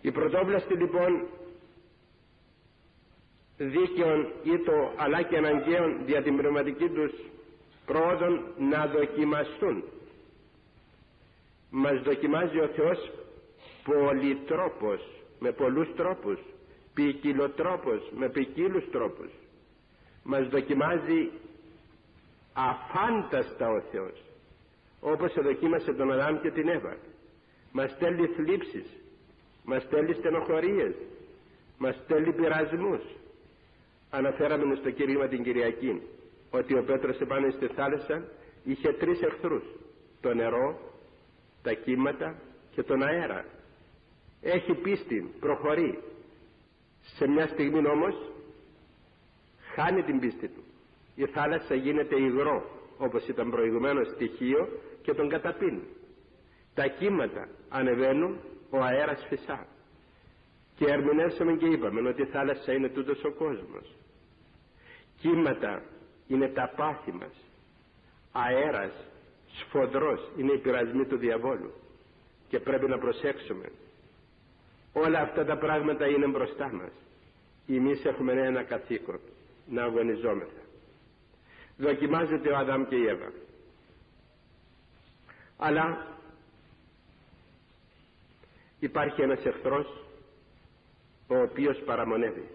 Οι πρωτόβλαστοι λοιπόν δίκαιων ή το αλλά και αναγκαίων δια την πνευματική τους πρόοδον να δοκιμαστούν. Μας δοκιμάζει ο Θεός πολυτρόπος, με πολλούς τρόπους ποικιλοτρόπος με ποικίλους τρόπους. Μας δοκιμάζει αφάνταστα ο Θεός όπως δοκίμασε τον Αδάμ και την Εύα. Μας στέλνει θλίψεις μας στέλνει στενοχωρίες μας στέλνει πειρασμούς. Αναφέραμε στο κήρυγμα την Κυριακή ότι ο Πέτρος επάνω στη θάλασσα είχε τρεις εχθρούς το νερό, τα κύματα και τον αέρα. Έχει πίστη, προχωρεί σε μια στιγμή όμως χάνει την πίστη του. Η θάλασσα γίνεται υγρό όπως ήταν προηγουμένως στοιχείο και τον καταπίνει. Τα κύματα ανεβαίνουν ο αέρας φυσά. Και ερμηνεύσαμε και είπαμε ότι η θάλασσα είναι τούτος ο κόσμος. Κύματα είναι τα πάθη μας. Αέρας σφοδρός είναι οι πειρασμοί του διαβόλου. Και πρέπει να προσέξουμε όλα αυτά τα πράγματα είναι μπροστά μας. Εμείς έχουμε ένα καθήκον να αγωνιζόμεθα. Δοκιμάζεται ο Αδάμ και η Εύα. Αλλά υπάρχει ένας εχθρός ο οποίος παραμονεύει.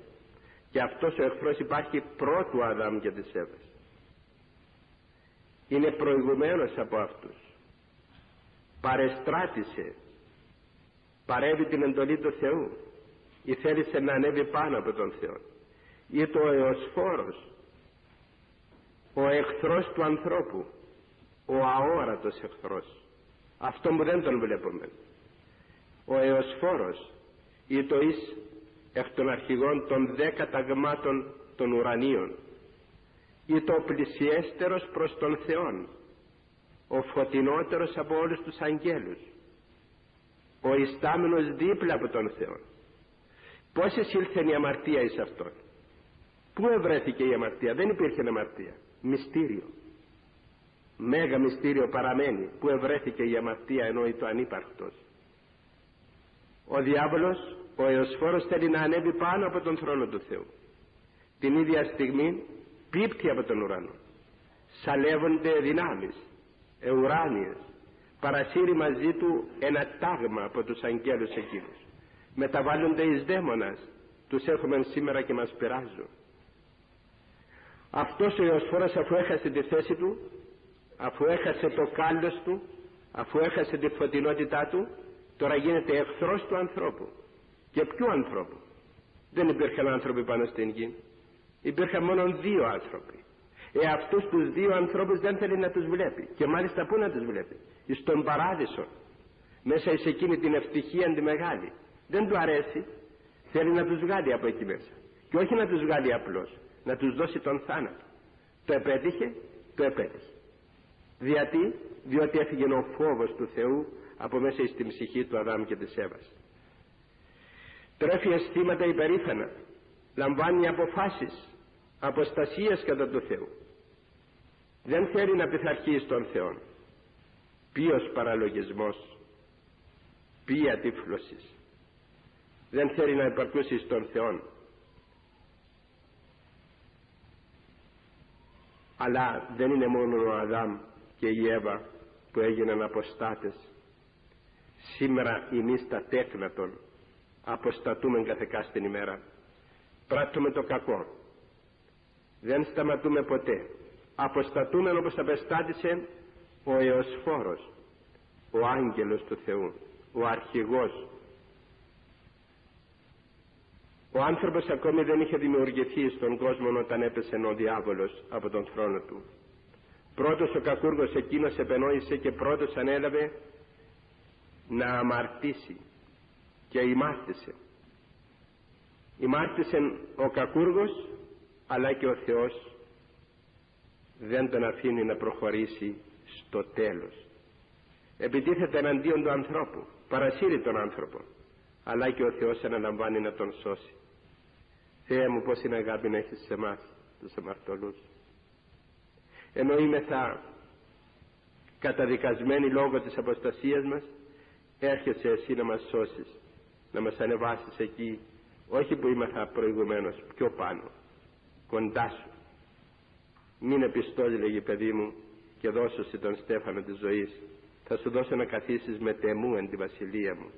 Και αυτός ο εχθρός υπάρχει πρώτου Αδάμ και της Εύας. Είναι προηγουμένος από αυτούς. Παρεστράτησε παρέβει την εντολή του Θεού. Ή θέλησε να ανέβει πάνω από τον Θεό. Ή το εωσφόρος ο εχθρός του ανθρώπου ο αόρατος εχθρός. Αυτό που δεν τον βλέπουμε. Ο εωσφόρος ή το εις εκ των αρχηγών των δέκα ταγμάτων των ουρανίων ή το πλησιέστερος προς τον Θεόν ο φωτεινότερος από όλους τους αγγέλους ο ιστάμενος δίπλα από τον Θεό. Πως εισήλθε η αμαρτία εις αυτόν. Πού ευρέθηκε η αμαρτία; Δεν υπήρχε αμαρτία. Μυστήριο. Μέγα μυστήριο παραμένει. Που ευρέθηκε η αμαρτία ενώ το ανύπαρκτος. Ο διάβολος ο Εωσφόρος θέλει να ανέβει πάνω από τον θρόνο του Θεού. Την ίδια στιγμή πίπτει από τον ουρανό. Σαλεύονται δυνάμεις εουράνιες παρασύρει μαζί του ένα τάγμα από τους αγγέλους εκείνους. Μεταβάλλονται εις δαίμονας. Τους έχουμε σήμερα και μας πειράζουν. Αυτός ο Ιωσφόρος αφού έχασε τη θέση του αφού έχασε το κάλος του αφού έχασε τη φωτεινότητά του τώρα γίνεται εχθρός του ανθρώπου. Και ποιου ανθρώπου; Δεν υπήρχαν άνθρωποι πάνω στην γη. Υπήρχαν μόνο δύο άνθρωποι. Ε αυτούς τους δύο ανθρώπους δεν θέλει να τους βλέπει. Και μάλιστα πού να τους βλέπει; Στον παράδεισο μέσα σε εκείνη την ευτυχία τη μεγάλη. Δεν του αρέσει. Θέλει να τους βγάλει από εκεί μέσα. Και όχι να τους βγάλει απλώς. Να τους δώσει τον θάνατο. Το επέτυχε το επέτυχε. Γιατί διότι έφυγε ο φόβος του Θεού από μέσα στην ψυχή του Αδάμ και της Εύας. Τρέφει αισθήματα υπερήφανα. Λαμβάνει αποφάσεις αποστασίες κατά του Θεού. Δεν θέλει να πειθαρχεί στον Θεό ποιος παραλογισμός ποια τύφλωσης δεν θέλει να υπαρκούσει στον Θεό αλλά δεν είναι μόνο ο Αδάμ και η Εύα που έγιναν αποστάτες. Σήμερα εμείς τα τέκνα των αποστατούμε κάθε κάστην ημέρα. Πράττουμε το κακό. Δεν σταματούμε ποτέ. Αποστατούμε όπως απεστάτησε ο Εωσφόρος ο άγγελος του Θεού ο αρχηγός. Ο άνθρωπος ακόμη δεν είχε δημιουργηθεί στον κόσμο όταν έπεσε ο διάβολος από τον θρόνο του. Πρώτος ο κακούργος εκείνος επενόησε και πρώτος ανέλαβε να αμαρτήσει και ημάρτησε. Ημάρτησε ο κακούργος αλλά και ο Θεός δεν τον αφήνει να προχωρήσει στο τέλος. Επιτίθεται εναντίον του ανθρώπου παρασύρει τον άνθρωπο. Αλλά και ο Θεός αναλαμβάνει να τον σώσει. Θεέ μου πως είναι αγάπη να έχεις σε εμάς τους αμαρτωλούς. Ενώ θα καταδικασμένοι λόγω της αποστασίας μας έρχεσαι εσύ να μας σώσεις να μας ανεβάσεις εκεί όχι που είμαθα προηγουμένως πιο πάνω κοντά σου. Μην επιστόλει λέγει παιδί μου και δώσω σε τον Στέφανο της ζωής. Θα σου δώσω να καθίσεις μετ' εμού εν τη βασιλεία μου.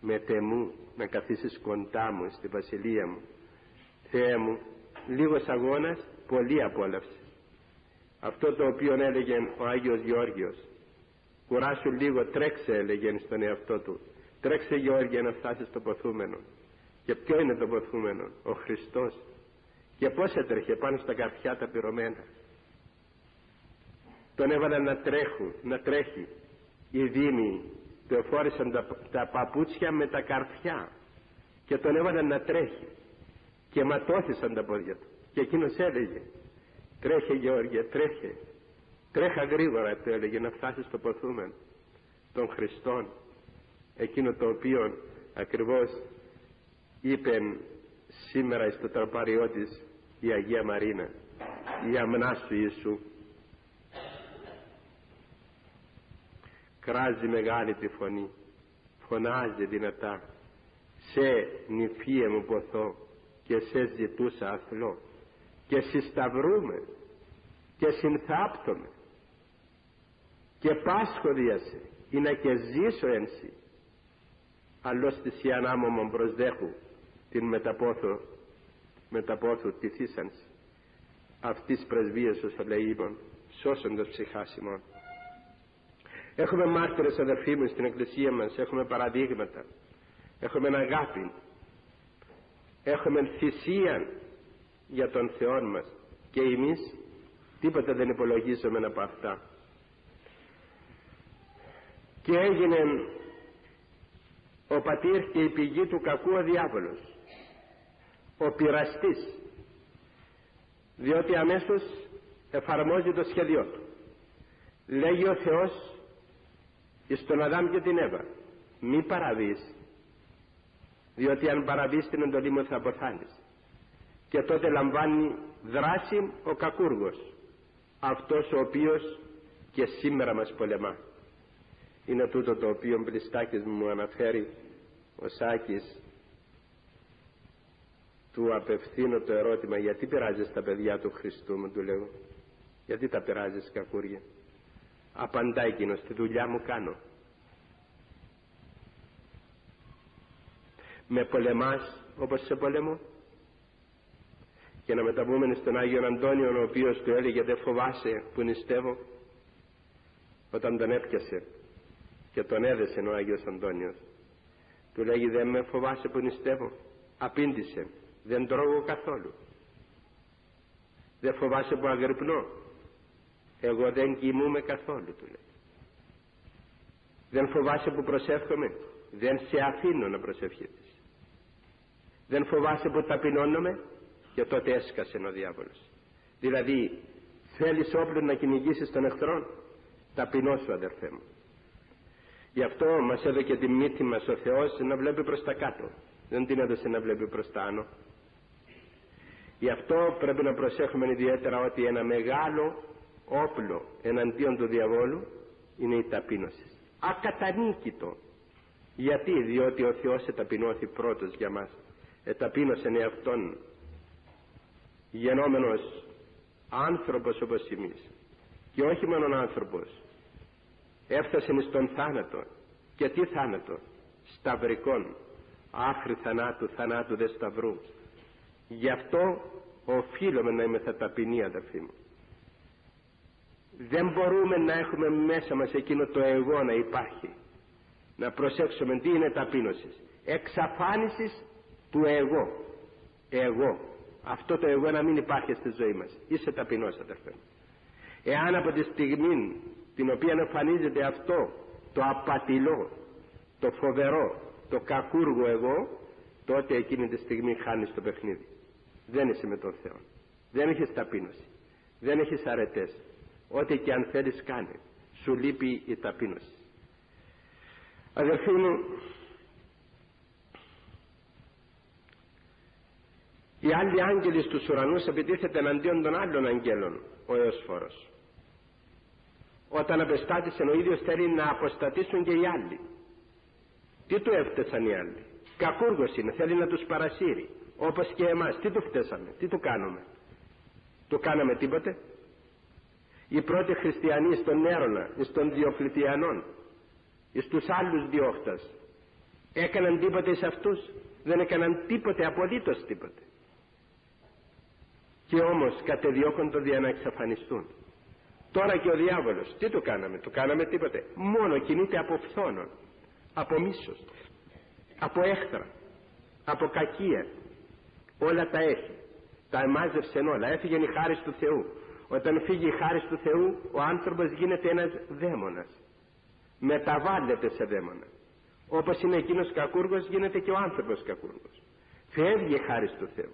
Μετ' εμού να καθίσεις κοντά μου στη βασιλεία μου. Θεέ μου λίγος αγώνας πολύ απόλαυση. Αυτό το οποίο έλεγε ο Άγιος Γεώργιος. Κουράσου λίγο τρέξε έλεγε στον εαυτό του. Τρέξε Γεώργιε να φτάσεις στο ποθούμενο και ποιο είναι το ποθούμενο ο Χριστός και πως έτρεχε πάνω στα καρφιά τα πυρωμένα τον έβαλαν να τρέχουν να τρέχει οι δήμοι του εφόρησαν τα, τα παπούτσια με τα καρφιά και τον έβαλαν να τρέχει. Και ματώθησαν τα πόδια του. Και εκείνος έλεγε τρέχε Γεώργια τρέχε. Τρέχα γρήγορα του έλεγε να φτάσεις στο ποθούμενο των Χριστών εκείνο το οποίο ακριβώς είπε σήμερα στο τραπάριό της η Αγία Μαρίνα η αμνά σου Ιησού κράζει μεγάλη τη φωνή. Φωνάζει δυνατά. Σε νηφίε μου ποθώ και σε ζητούσα αθλό και συσταυρούμε και συνθάπτομαι. Και πάσχω διασε ή να και ζήσω ένσυ αλλώς θυσιάν άμωμον προσδέχου την μεταπόθω μεταπόθου τη θύσανση αυτής πρεσβείας ως ελεήμων σώσοντας ψυχάς ημών έχουμε μάρτυρες αδερφοί μου στην εκκλησία μας. Έχουμε παραδείγματα. Έχουμε αγάπη. Έχουμε θυσία για τον Θεό μας. Και εμείς τίποτα δεν υπολογίζουμε από αυτά. Και έγινε ο πατήρ και η πηγή του κακού ο διάβολος. Ο πειραστής. Διότι αμέσως εφαρμόζει το σχέδιό του. Λέγει ο Θεός εις τον Αδάμ και την Εύα. Μη παραβείς διότι αν παραβείς την εντολή μου θα αποθάνεις. Και τότε λαμβάνει δράση ο κακούργος αυτός ο οποίος και σήμερα μας πολεμά. Είναι τούτο το οποίο Μπλιστάκης μου αναφέρει ο Σάκης του απευθύνω το ερώτημα γιατί πειράζεις τα παιδιά του Χριστού μου του λέω. Γιατί τα πειράζεις κακούρια απαντά εκείνος τη δουλειά μου κάνω με πολεμάς όπως σε πολεμώ και να μεταβούμε στον Άγιο Αντώνιο ο οποίος του έλεγε δεν φοβάσαι που νηστεύω όταν τον έπιασε και τον έδεσε ο Άγιος Αντώνιος του λέγει δεν με φοβάσαι που νηστεύω απήντησε δεν τρώγω καθόλου δεν φοβάσαι που αγρυπνώ εγώ δεν κοιμούμαι καθόλου του λέει. Δεν φοβάσαι που προσεύχομαι. Δεν σε αφήνω να προσευχηθείς. Δεν φοβάσαι που ταπεινώνομαι. Και τότε έσκασε ο διάβολος. Δηλαδή θέλεις όπλο να κυνηγήσεις τον εχθρό ταπεινώσου αδερφέ μου. Γι' αυτό μας έδωκε τη μύτη μας ο Θεός να βλέπει προς τα κάτω. Δεν την έδωσε να βλέπει προς τα άνω. Γι' αυτό πρέπει να προσέχουμε ιδιαίτερα ότι ένα μεγάλο όπλο εναντίον του διαβόλου είναι η ταπείνωση. Ακατανίκητο. Γιατί, διότι ο Θεός εταπεινώθη πρώτος για μας. Εταπείνωσε εαυτόν γενόμενος άνθρωπος όπως εμείς. Και όχι μόνο άνθρωπος, έφτασε στον θάνατο και τι θάνατο; Σταυρικών άχρη θανάτου θανάτου δε σταυρού γι' αυτό οφείλουμε να είμαστε ταπεινοί αδερφοί μου δεν μπορούμε να έχουμε μέσα μας εκείνο το εγώ να υπάρχει. Να προσέξουμε τι είναι ταπείνωσης. Εξαφάνισης του εγώ. Εγώ. Αυτό το εγώ να μην υπάρχει στη ζωή μας. Είσαι ταπεινός αδερφέ μου. Εάν από τη στιγμή την οποία εμφανίζεται αυτό το απατηλό το φοβερό το κακούργο εγώ τότε εκείνη τη στιγμή χάνεις το παιχνίδι. Δεν είσαι με τον Θεό. Δεν έχεις ταπείνωση. Δεν έχεις αρετές ό,τι και αν θέλεις κάνει σου λείπει η ταπείνωση. Αδελφοί μου οι άλλοι άγγελοι στους ουρανούς επιτίθεται εναντίον των άλλων αγγέλων ο Εωσφόρος όταν απεστάτησε ο ίδιος θέλει να αποστατήσουν και οι άλλοι. Τι του έφτασαν οι άλλοι; Κακούργος είναι θέλει να τους παρασύρει. Όπως και εμάς τι του φτέσαμε τι του κάνουμε; Του κάναμε τίποτε; Οι πρώτοι χριστιανοί στον Έρωνα στον Διοκλητιανών στους άλλους διόχτας έκαναν τίποτε σε αυτούς δεν έκαναν τίποτε απολύτως τίποτε και όμως κατεδιώκονται για να εξαφανιστούν Τώρα και ο διάβολος, τι του κάναμε, του κάναμε τίποτε. Μόνο κινείται από φθόνον, από μίσος, από έχθρα, από κακία. Όλα τα έχει. Τα εμάζευσε όλα. Έφυγε η χάρη του Θεού. Όταν φύγει η χάρη του Θεού, ο άνθρωπος γίνεται ένας δαίμονας. Μεταβάλλεται σε δαίμονα. Όπως είναι εκείνος κακούργος, γίνεται και ο άνθρωπος κακούργος. Φεύγει η χάρη του Θεού.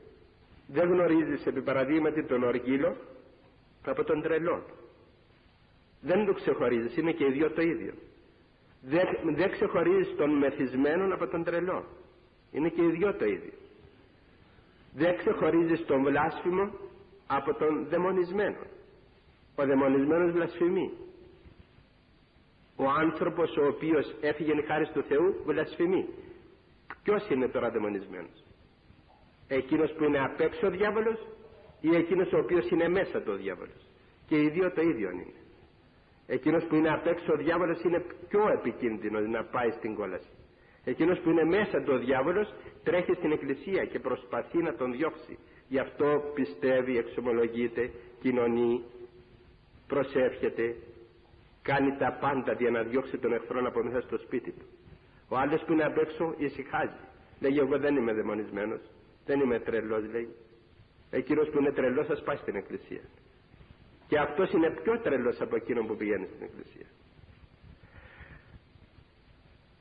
Δεν γνωρίζεις επί παραδείγματι τον οργύλο από τον τρελό δεν το ξεχωρίζεις είναι και οι δυο το ίδιο δεν, δεν ξεχωρίζεις τον μεθυσμένο από τον τρελό είναι και οι δυο το ίδιο δεν ξεχωρίζεις τον βλάσφημο από τον δαιμονισμένο. Ο δαιμονισμένος βλασφημεί. Ο άνθρωπος ο οποίος έφυγε η χάρη του Θεού βλασφημεί. Ποιος είναι τώρα δαιμονισμένος; Εκείνος που είναι απ' έξω ο διάβολος ή εκείνος ο οποίος είναι μέσα το διάβολος; Και οι δύο το ίδιο είναι. Εκείνος που είναι απ' έξω ο διάβολος είναι πιο επικίνδυνος να πάει στην κόλαση. Εκείνος που είναι μέσα του ο διάβολος τρέχει στην εκκλησία και προσπαθεί να τον διώξει γι' αυτό πιστεύει, εξομολογείται κοινωνεί, προσεύχεται κάνει τα πάντα για να διώξει τον εχθρό από μέσα στο σπίτι του. Ο άλλος που είναι απ' έξω ησυχάζει. Λέγει εγώ δεν είμαι δαιμονισμένος δεν είμαι τρελός λέει εκείνος που είναι τρελός θα πάει στην εκκλησία. Και αυτός είναι πιο τρελός από εκείνον που πηγαίνει στην εκκλησία.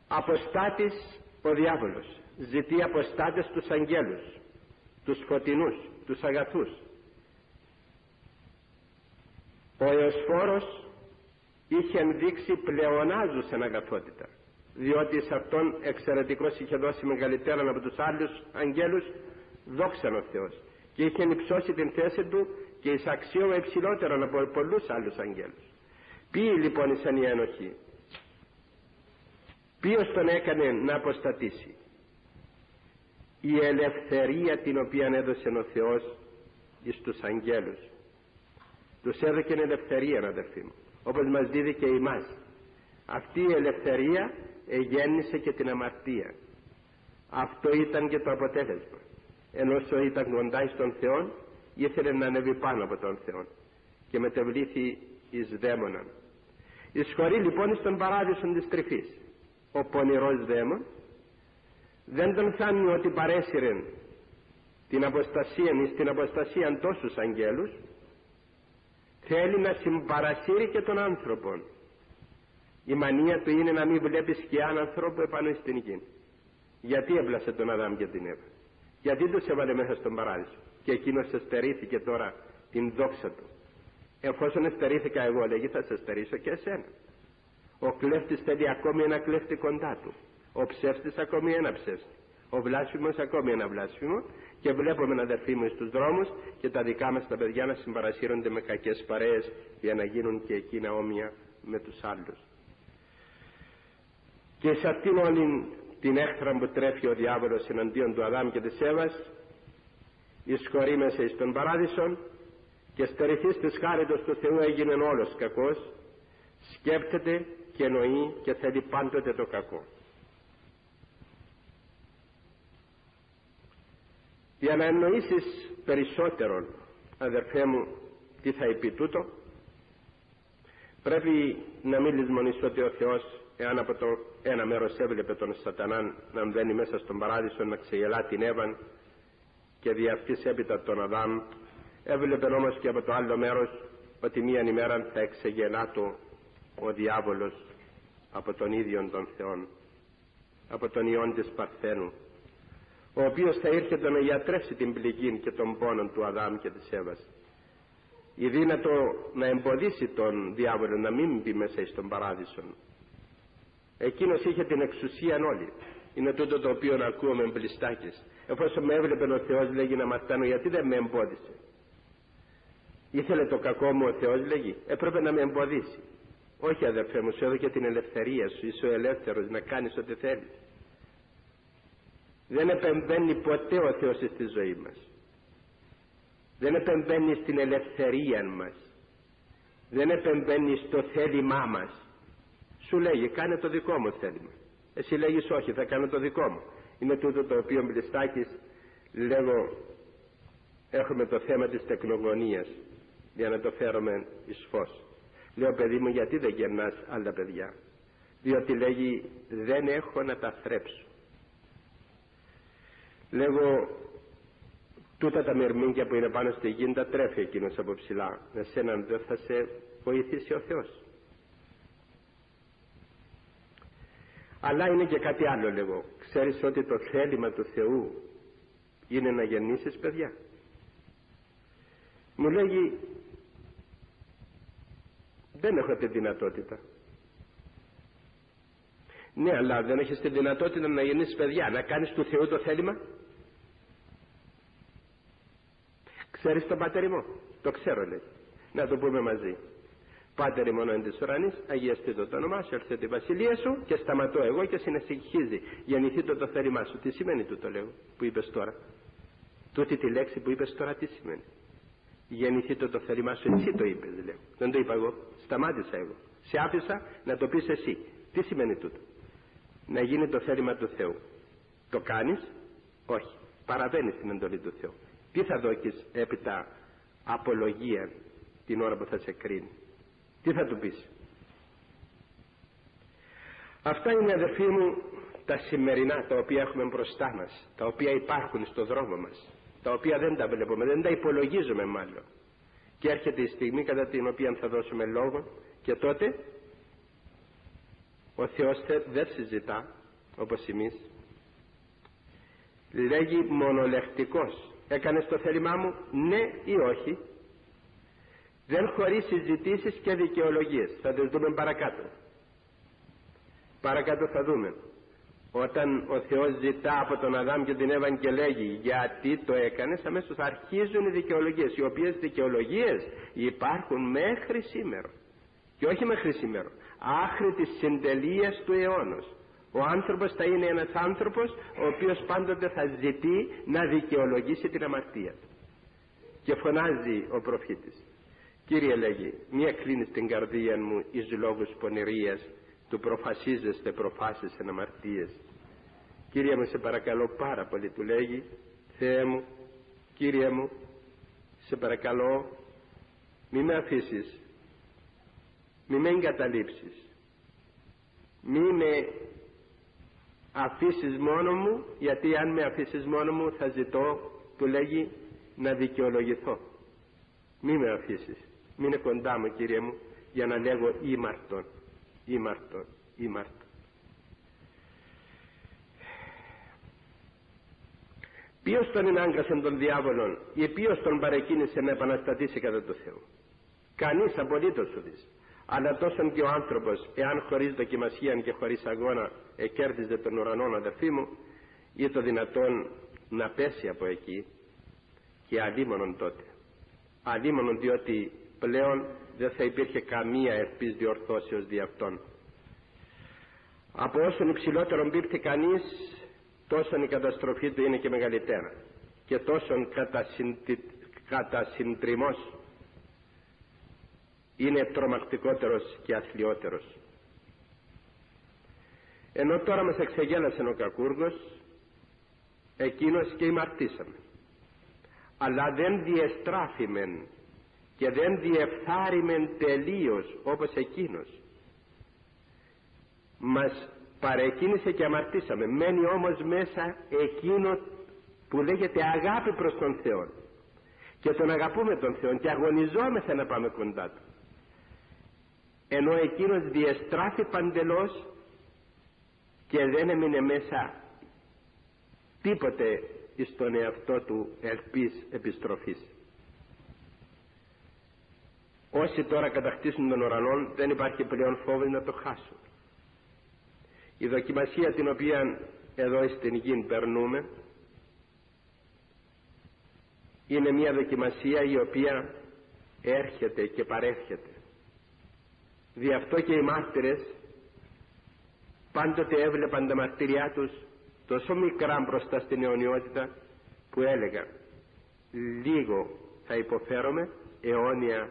Αποστάτης ο διάβολος. Ζητεί αποστάτες τους αγγέλους τους φωτεινούς τους αγαθούς. Ο Εωσφόρος είχε δείξει πλεονάζουσεν αγαθότητα διότι σε αυτόν εξαιρετικός είχε δώσει μεγαλύτερον από τους άλλους αγγέλους δόξαν ο Θεός και είχε υψώσει την θέση του και εις αξίωμα υψηλότερον από πολλούς άλλους αγγέλους. Ποιοι λοιπόν ήσαν οι ένοχοι; Ποιος τον έκανε να αποστατήσει; Η ελευθερία την οποία έδωσε ο Θεός εις τους αγγέλους. Τους έδωκε ελευθερία αδερφοί μου όπως μας δίδει και εμάς αυτή η ελευθερία εγέννησε και την αμαρτία. Αυτό ήταν και το αποτέλεσμα. Ενώ όσο ήταν κοντά στον Θεό ήθελε να ανέβει πάνω από τον Θεό και μετεβλήθη εις δαίμοναν. Εισχωρεί λοιπόν στον παράδεισο της τρυφής ο πονηρός δαίμον δεν τον φτάνει ότι παρέσυρε την αποστασία εις την αποστασία τόσους αγγέλους. Θέλει να συμπαρασύρει και τον άνθρωπο η μανία του είναι να μην βλέπεις σκιά ανθρώπου επάνω στην γη. Γιατί έβλασε τον Αδάμ και την Εύα; Γιατί τους έβαλε μέσα στον παράδεισο; Και εκείνος εστερήθηκε τώρα την δόξα του. Εφόσον εστερήθηκα εγώ λέγει θα σε εστερήσω και εσένα ο κλέφτης θέλει ακόμη ένα κλέφτη κοντά του ο ψεύτης ακόμη ένα ψεύτη. Ο βλάσφημος ακόμη ένα βλάσφημο και βλέπουμε αδερφοί μου στους δρόμους και τα δικά μας τα παιδιά να συμπαρασύρονται με κακές παρέες για να γίνουν και εκείνα όμοια με τους άλλους. Και σε αυτήν όλη την έχθρα που τρέφει ο διάβολος εναντίον του Αδάμ και της Εύας εισχωρεί μέσα εις τον παράδεισο και στερηθής της χάριτος του Θεού έγινε όλος κακός σκέπτεται και εννοεί και θέλει πάντοτε το κακό για να εννοήσεις περισσότερο αδερφέ μου τι θα πει τούτο πρέπει να μην λησμονείς ότι ο Θεός εάν από το ένα μέρος έβλεπε τον σατανάν να μπαίνει μέσα στον παράδεισο να ξεγελά την Εύαν και δι' αυτής έπειτα τον Αδάμ έβλεπε όμως και από το άλλο μέρος ότι μίαν ημέρα θα εξεγελά το ο διάβολος από τον ίδιο τον Θεόν από τον Υιόν της Παρθένου ο οποίος θα ήρθε να γιατρεύσει την πληγή και τον πόνο του Αδάμ και της Εύας η δύνατο να εμποδίσει τον διάβολο να μην μπει μέσα στον παράδεισο εκείνος είχε την εξουσία όλη. Είναι τούτο το οποίο ακούω με μπλιστάκες. Εφόσον με έβλεπε ο Θεός λέγει να μαθαίνω γιατί δεν με εμπόδισε; Ήθελε το κακό μου ο Θεός λέγει έπρεπε να με εμποδίσει. Όχι αδερφέ μου σου έδωκε την ελευθερία σου είσαι ο ελεύθερος να κάνεις ό,τι θέλεις δεν επεμβαίνει ποτέ ο Θεός στη ζωή μας. Δεν επεμβαίνει στην ελευθερία μας. Δεν επεμβαίνει στο θέλημά μας. Σου λέγει κάνε το δικό μου θέλημα. Εσύ λέγεις όχι θα κάνω το δικό μου. Είναι τούτο το οποίο Μπλιστάκης λέγω έχουμε το θέμα της τεκνογωνίας για να το φέρουμε εις φως. Λέω παιδί μου γιατί δεν γεννάς άλλα παιδιά; Διότι λέγει δεν έχω να τα θρέψω λέγω τούτα τα μυρμήγκια που είναι πάνω στη γη τα τρέφει εκείνος από ψηλά. Εσένα δεν θα σε βοηθήσει ο Θεός. Αλλά είναι και κάτι άλλο λέγω. Ξέρεις ότι το θέλημα του Θεού είναι να γεννήσεις παιδιά. Μου λέγει δεν έχω τη δυνατότητα ναι αλλά δεν έχεις τη δυνατότητα να γεννήσεις παιδιά να κάνεις του Θεού το θέλημα ξέρεις τον πατέρι μου; Το ξέρω λέει να το πούμε μαζί Πάτερ ημών εν της ουρανής, αγιαστείτε το όνομά σου, έρθε τη βασιλεία σου και σταματώ εγώ και συνεχίζει. Γεννηθεί το το θέλημά σου. Τι σημαίνει τούτο λέω που είπες τώρα; Τούτη τη λέξη που είπες τώρα τι σημαίνει; Γεννηθεί το το θέλημά σου, εσύ το είπες λέω. Δεν το είπα εγώ, σταμάτησα εγώ. Σε άφησα να το πεις εσύ. Τι σημαίνει τούτο; να γίνει το θέλημα του Θεού. Το κάνεις, όχι. Παραβαίνεις την εντολή του Θεού. Τι θα δώκεις έπειτα απολογία την ώρα που θα σε κρίνει; Τι θα του πεις; Αυτά είναι αδερφοί μου τα σημερινά τα οποία έχουμε μπροστά μας, τα οποία υπάρχουν στο δρόμο μας, τα οποία δεν τα βλέπουμε, δεν τα υπολογίζουμε μάλλον. Και έρχεται η στιγμή κατά την οποία θα δώσουμε λόγο και τότε ο Θεός δεν συζητά όπως εμείς. Λέγει μονολεκτικός. Έκανες το θέλημά μου ναι ή όχι. Δεν χωρείς συζητήσεις και δικαιολογίες. Θα τις δούμε παρακάτω. Παρακάτω θα δούμε. Όταν ο Θεός ζητά από τον Αδάμ και την Εύαν και λέγει γιατί το έκανες αμέσως αρχίζουν οι δικαιολογίες οι οποίες δικαιολογίες υπάρχουν μέχρι σήμερα και όχι μέχρι σήμερα άχρη της συντελείας του αιώνος ο άνθρωπος θα είναι ένας άνθρωπος ο οποίος πάντοτε θα ζητεί να δικαιολογήσει την αμαρτία. Και φωνάζει ο προφήτης Κύριε λέγει μία κλείνει στην καρδία μου εις λόγους πονηρίας του προφασίζεστε προφάσεις εν αμαρτίες Κύριε μου σε παρακαλώ πάρα πολύ του λέγει Θεέ μου Κύριε μου σε παρακαλώ μη με αφήσεις μη με εγκαταλείψεις μη με αφήσεις μόνο μου γιατί αν με αφήσεις μόνο μου θα ζητώ του λέγει να δικαιολογηθώ μη με αφήσεις μη είναι κοντά μου Κύριε μου για να λέγω ήμαρτον ήμαρτον ήμαρτον Ποιος τον ενάγκασε τον διάβολον ή ποιος τον παρεκκίνησε να επαναστατήσει κατά το Θεό; Κανείς απολύτως σου δεις. Αλλά τόσο και ο άνθρωπος, εάν χωρίς δοκιμασία και χωρίς αγώνα εκέρδιζε τον ουρανό αδερφή μου, ή το δυνατόν να πέσει από εκεί και αλίμονον τότε. Αλίμονον διότι πλέον δεν θα υπήρχε καμία ευπής διορθώσεως δι' αυτόν. Από όσον υψηλότερο μπήκε κανείς τόσο η καταστροφή του είναι και μεγαλύτερα και τόσο κατασυντριμός είναι τρομακτικότερος και αθλιότερος. Ενώ τώρα μας εξεγέλασε ο κακούργος, εκείνος και ημαρτήσαμε. Αλλά δεν διεστράφημεν και δεν διεφθάρημεν τελείως όπως εκείνος. Μας παρεκκίνησε και αμαρτήσαμε μένει όμως μέσα εκείνο που λέγεται αγάπη προς τον Θεό και τον αγαπούμε τον Θεό και αγωνιζόμεθα να πάμε κοντά του ενώ εκείνος διεστράφει παντελώς και δεν έμεινε μέσα τίποτε στον εαυτό του ελπής επιστροφής. Όσοι τώρα κατακτήσουν τον ουρανό δεν υπάρχει πλέον φόβος να το χάσουν. Η δοκιμασία την οποία εδώ στην γη περνούμε είναι μια δοκιμασία η οποία έρχεται και παρέρχεται δι' αυτό και οι μάρτυρες πάντοτε έβλεπαν τα μαρτυριά τους τόσο μικρά μπροστά στην αιωνιότητα που έλεγαν λίγο θα υποφέρομαι αιώνια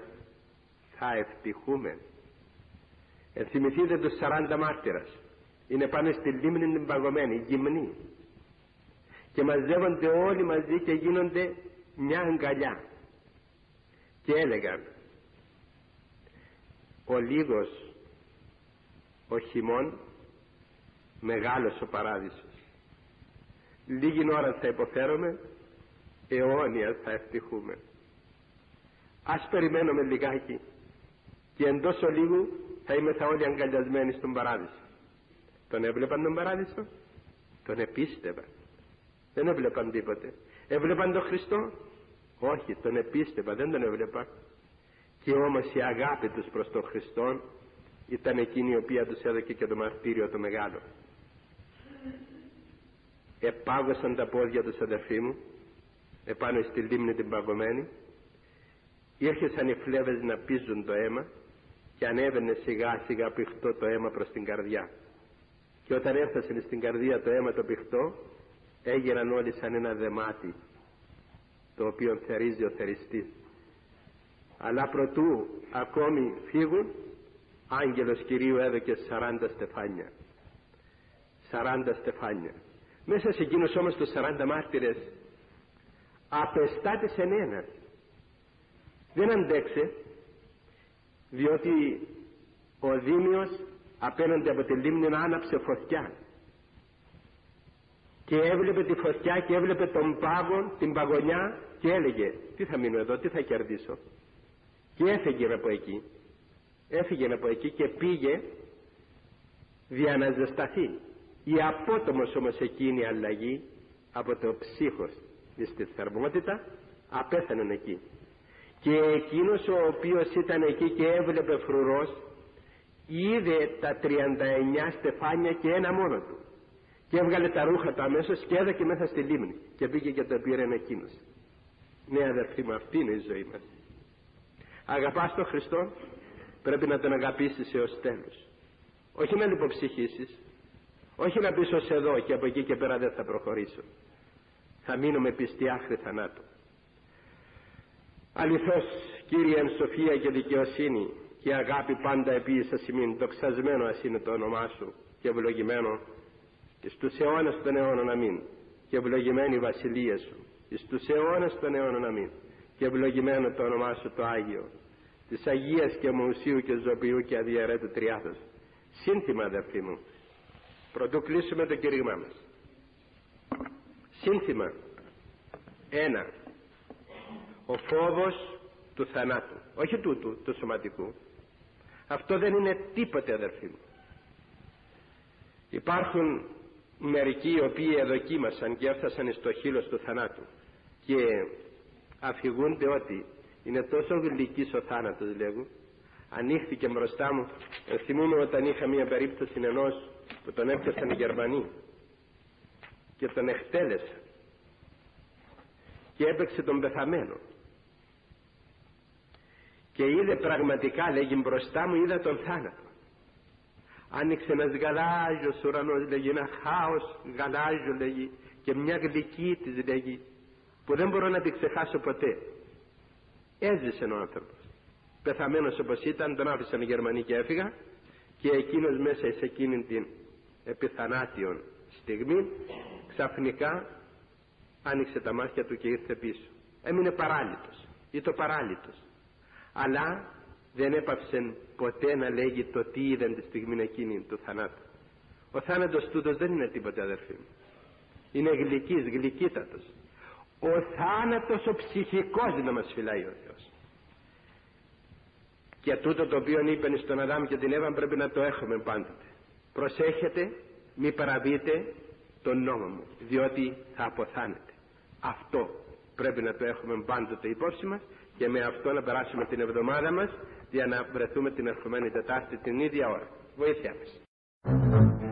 θα ευτυχούμε ενθυμηθείτε τους 40 μάρτυρας. Είναι πάνω στη λίμνη την παγωμένη, γυμνή. Και μαζεύονται όλοι μαζί και γίνονται μια αγκαλιά. Και έλεγαν ο λίγος ο χειμών μεγάλος ο παράδεισος λίγη ώρας θα υποφέρομαι αιώνιας θα ευτυχούμε ας περιμένουμε λιγάκι και εντός ολίγου θα είμαστε όλοι αγκαλιασμένοι στον παράδεισο τον έβλεπαν τον παράδεισο; Τον επίστευαν. Δεν έβλεπαν τίποτε. Έβλεπαν τον Χριστό; Όχι, τον επίστευαν, δεν τον έβλεπαν. Και όμως η αγάπη τους προς τον Χριστό ήταν εκείνη η οποία τους έδωκε και το μαρτύριο το μεγάλο. Επάγωσαν τα πόδια τους αδερφοί μου επάνω στη λίμνη την παγωμένη. Ήρχεσαν οι φλέβες να πίζουν το αίμα και ανέβαινε σιγά σιγά πηχτό το αίμα προς την καρδιά. Και όταν έφτασε στην καρδία το αίμα το πηχτό έγιναν όλοι σαν ένα δεμάτι το οποίο θερίζει ο θεριστής αλλά προτού ακόμη φύγουν άγγελος Κυρίου έδωκε 40 στεφάνια 40 στεφάνια. Μέσα σε εκείνους όμως τους 40 μάρτυρες απεστάτησε ένα. Δεν αντέξε διότι ο Δήμιος απέναντι από τη λίμνη άναψε φωτιά και έβλεπε τη φωτιά και έβλεπε τον πάγο, την παγωνιά και έλεγε τι θα μείνω εδώ, τι θα κερδίσω και έφυγε από εκεί. Έφυγε από εκεί και πήγε για να ζεσταθεί. Η απότομος όμως εκείνη η αλλαγή από το ψύχος στη θερμότητα απέθανε εκεί. Και εκείνος ο οποίος ήταν εκεί και έβλεπε φρουρός είδε τα 39 στεφάνια και ένα μόνο του. Και έβγαλε τα ρούχα του αμέσως και έδωκε μέσα στη λίμνη. Και πήγε και το πήρε εκείνος. Ναι αδερφοί μου αυτή είναι η ζωή μας αγαπάς τον Χριστό πρέπει να τον αγαπήσεις έως τέλος όχι να λιποψυχήσεις όχι να πεις ως εδώ και από εκεί και πέρα δεν θα προχωρήσω. Θα μείνω με πιστή άχρη θανάτου. Αληθώς Κύριε εν σοφία και δικαιοσύνη και αγάπη πάντα επίσης ημίν δοξασμένο ας είναι το όνομά Σου και ευλογημένο και στους αιώνες των αιώνων αμήν. Και ευλογημένη η βασιλεία Σου και στους αιώνες των αιώνων αμήν. Και ευλογημένο το όνομά Σου το Άγιο της Αγίας και Μουσίου και Ζωπιού και Αδιαιρέτου Τριάδος σύνθημα αδερφοί μου. Πρωτού κλείσουμε το κηρύγμά μας. Σύνθημα. Ένα. Ο φόβος του θανάτου. Όχι τούτου του σωματικού. Αυτό δεν είναι τίποτε αδερφοί μου. Υπάρχουν μερικοί οι οποίοι εδοκίμασαν και έφτασαν στο χείλος του θανάτου και αφηγούνται ότι είναι τόσο γλυκής ο θάνατος λέγουν. Ανοίχθηκε μπροστά μου. Θυμούμαι όταν είχα μια περίπτωση ενός που τον έπιασαν οι Γερμανοί και τον εκτέλεσαν και έπαιξε τον πεθαμένο. Και είδε πραγματικά λέγει μπροστά μου είδα τον θάνατο. Άνοιξε ένας γαλάζιος ουρανός λέγει ένα χάος γαλάζιο λέγει και μια γλυκή της λέγει που δεν μπορώ να την ξεχάσω ποτέ έζησε ο άνθρωπος. Πεθαμένος όπως ήταν τον άφησαν οι Γερμανοί και έφυγα. Και εκείνος μέσα σε εκείνη την επιθανάτιον στιγμή ξαφνικά άνοιξε τα μάτια του και ήρθε πίσω. Έμεινε παράλυτος ή το παράλυτος. Αλλά δεν έπαψε ποτέ να λέγει το τι είδαν τη στιγμή εκείνη του θανάτου. Ο θάνατος τούτος δεν είναι τίποτε αδερφοί μου. Είναι γλυκής, γλυκύτατος. Ο θάνατος ο ψυχικός να μας φυλάει ο Θεός και τούτο το οποίο είπε στον Αδάμ και την Εύα πρέπει να το έχουμε πάντοτε προσέχετε μη παραβείτε τον νόμο μου διότι θα αποθάνετε αυτό πρέπει να το έχουμε πάντοτε υπόψη μας και με αυτό να περάσουμε την εβδομάδα μας για να βρεθούμε την ερχομένη Τετάρτη την ίδια ώρα. Βοήθεια μας.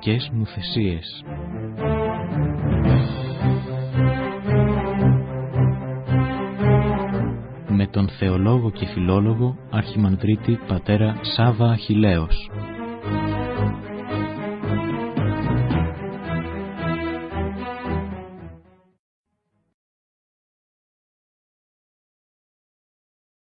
Πνευματικές μου θεσίες με τον θεολόγο και φιλόλογο αρχιμανδρίτη πατέρα Σάβα Αχιλέος.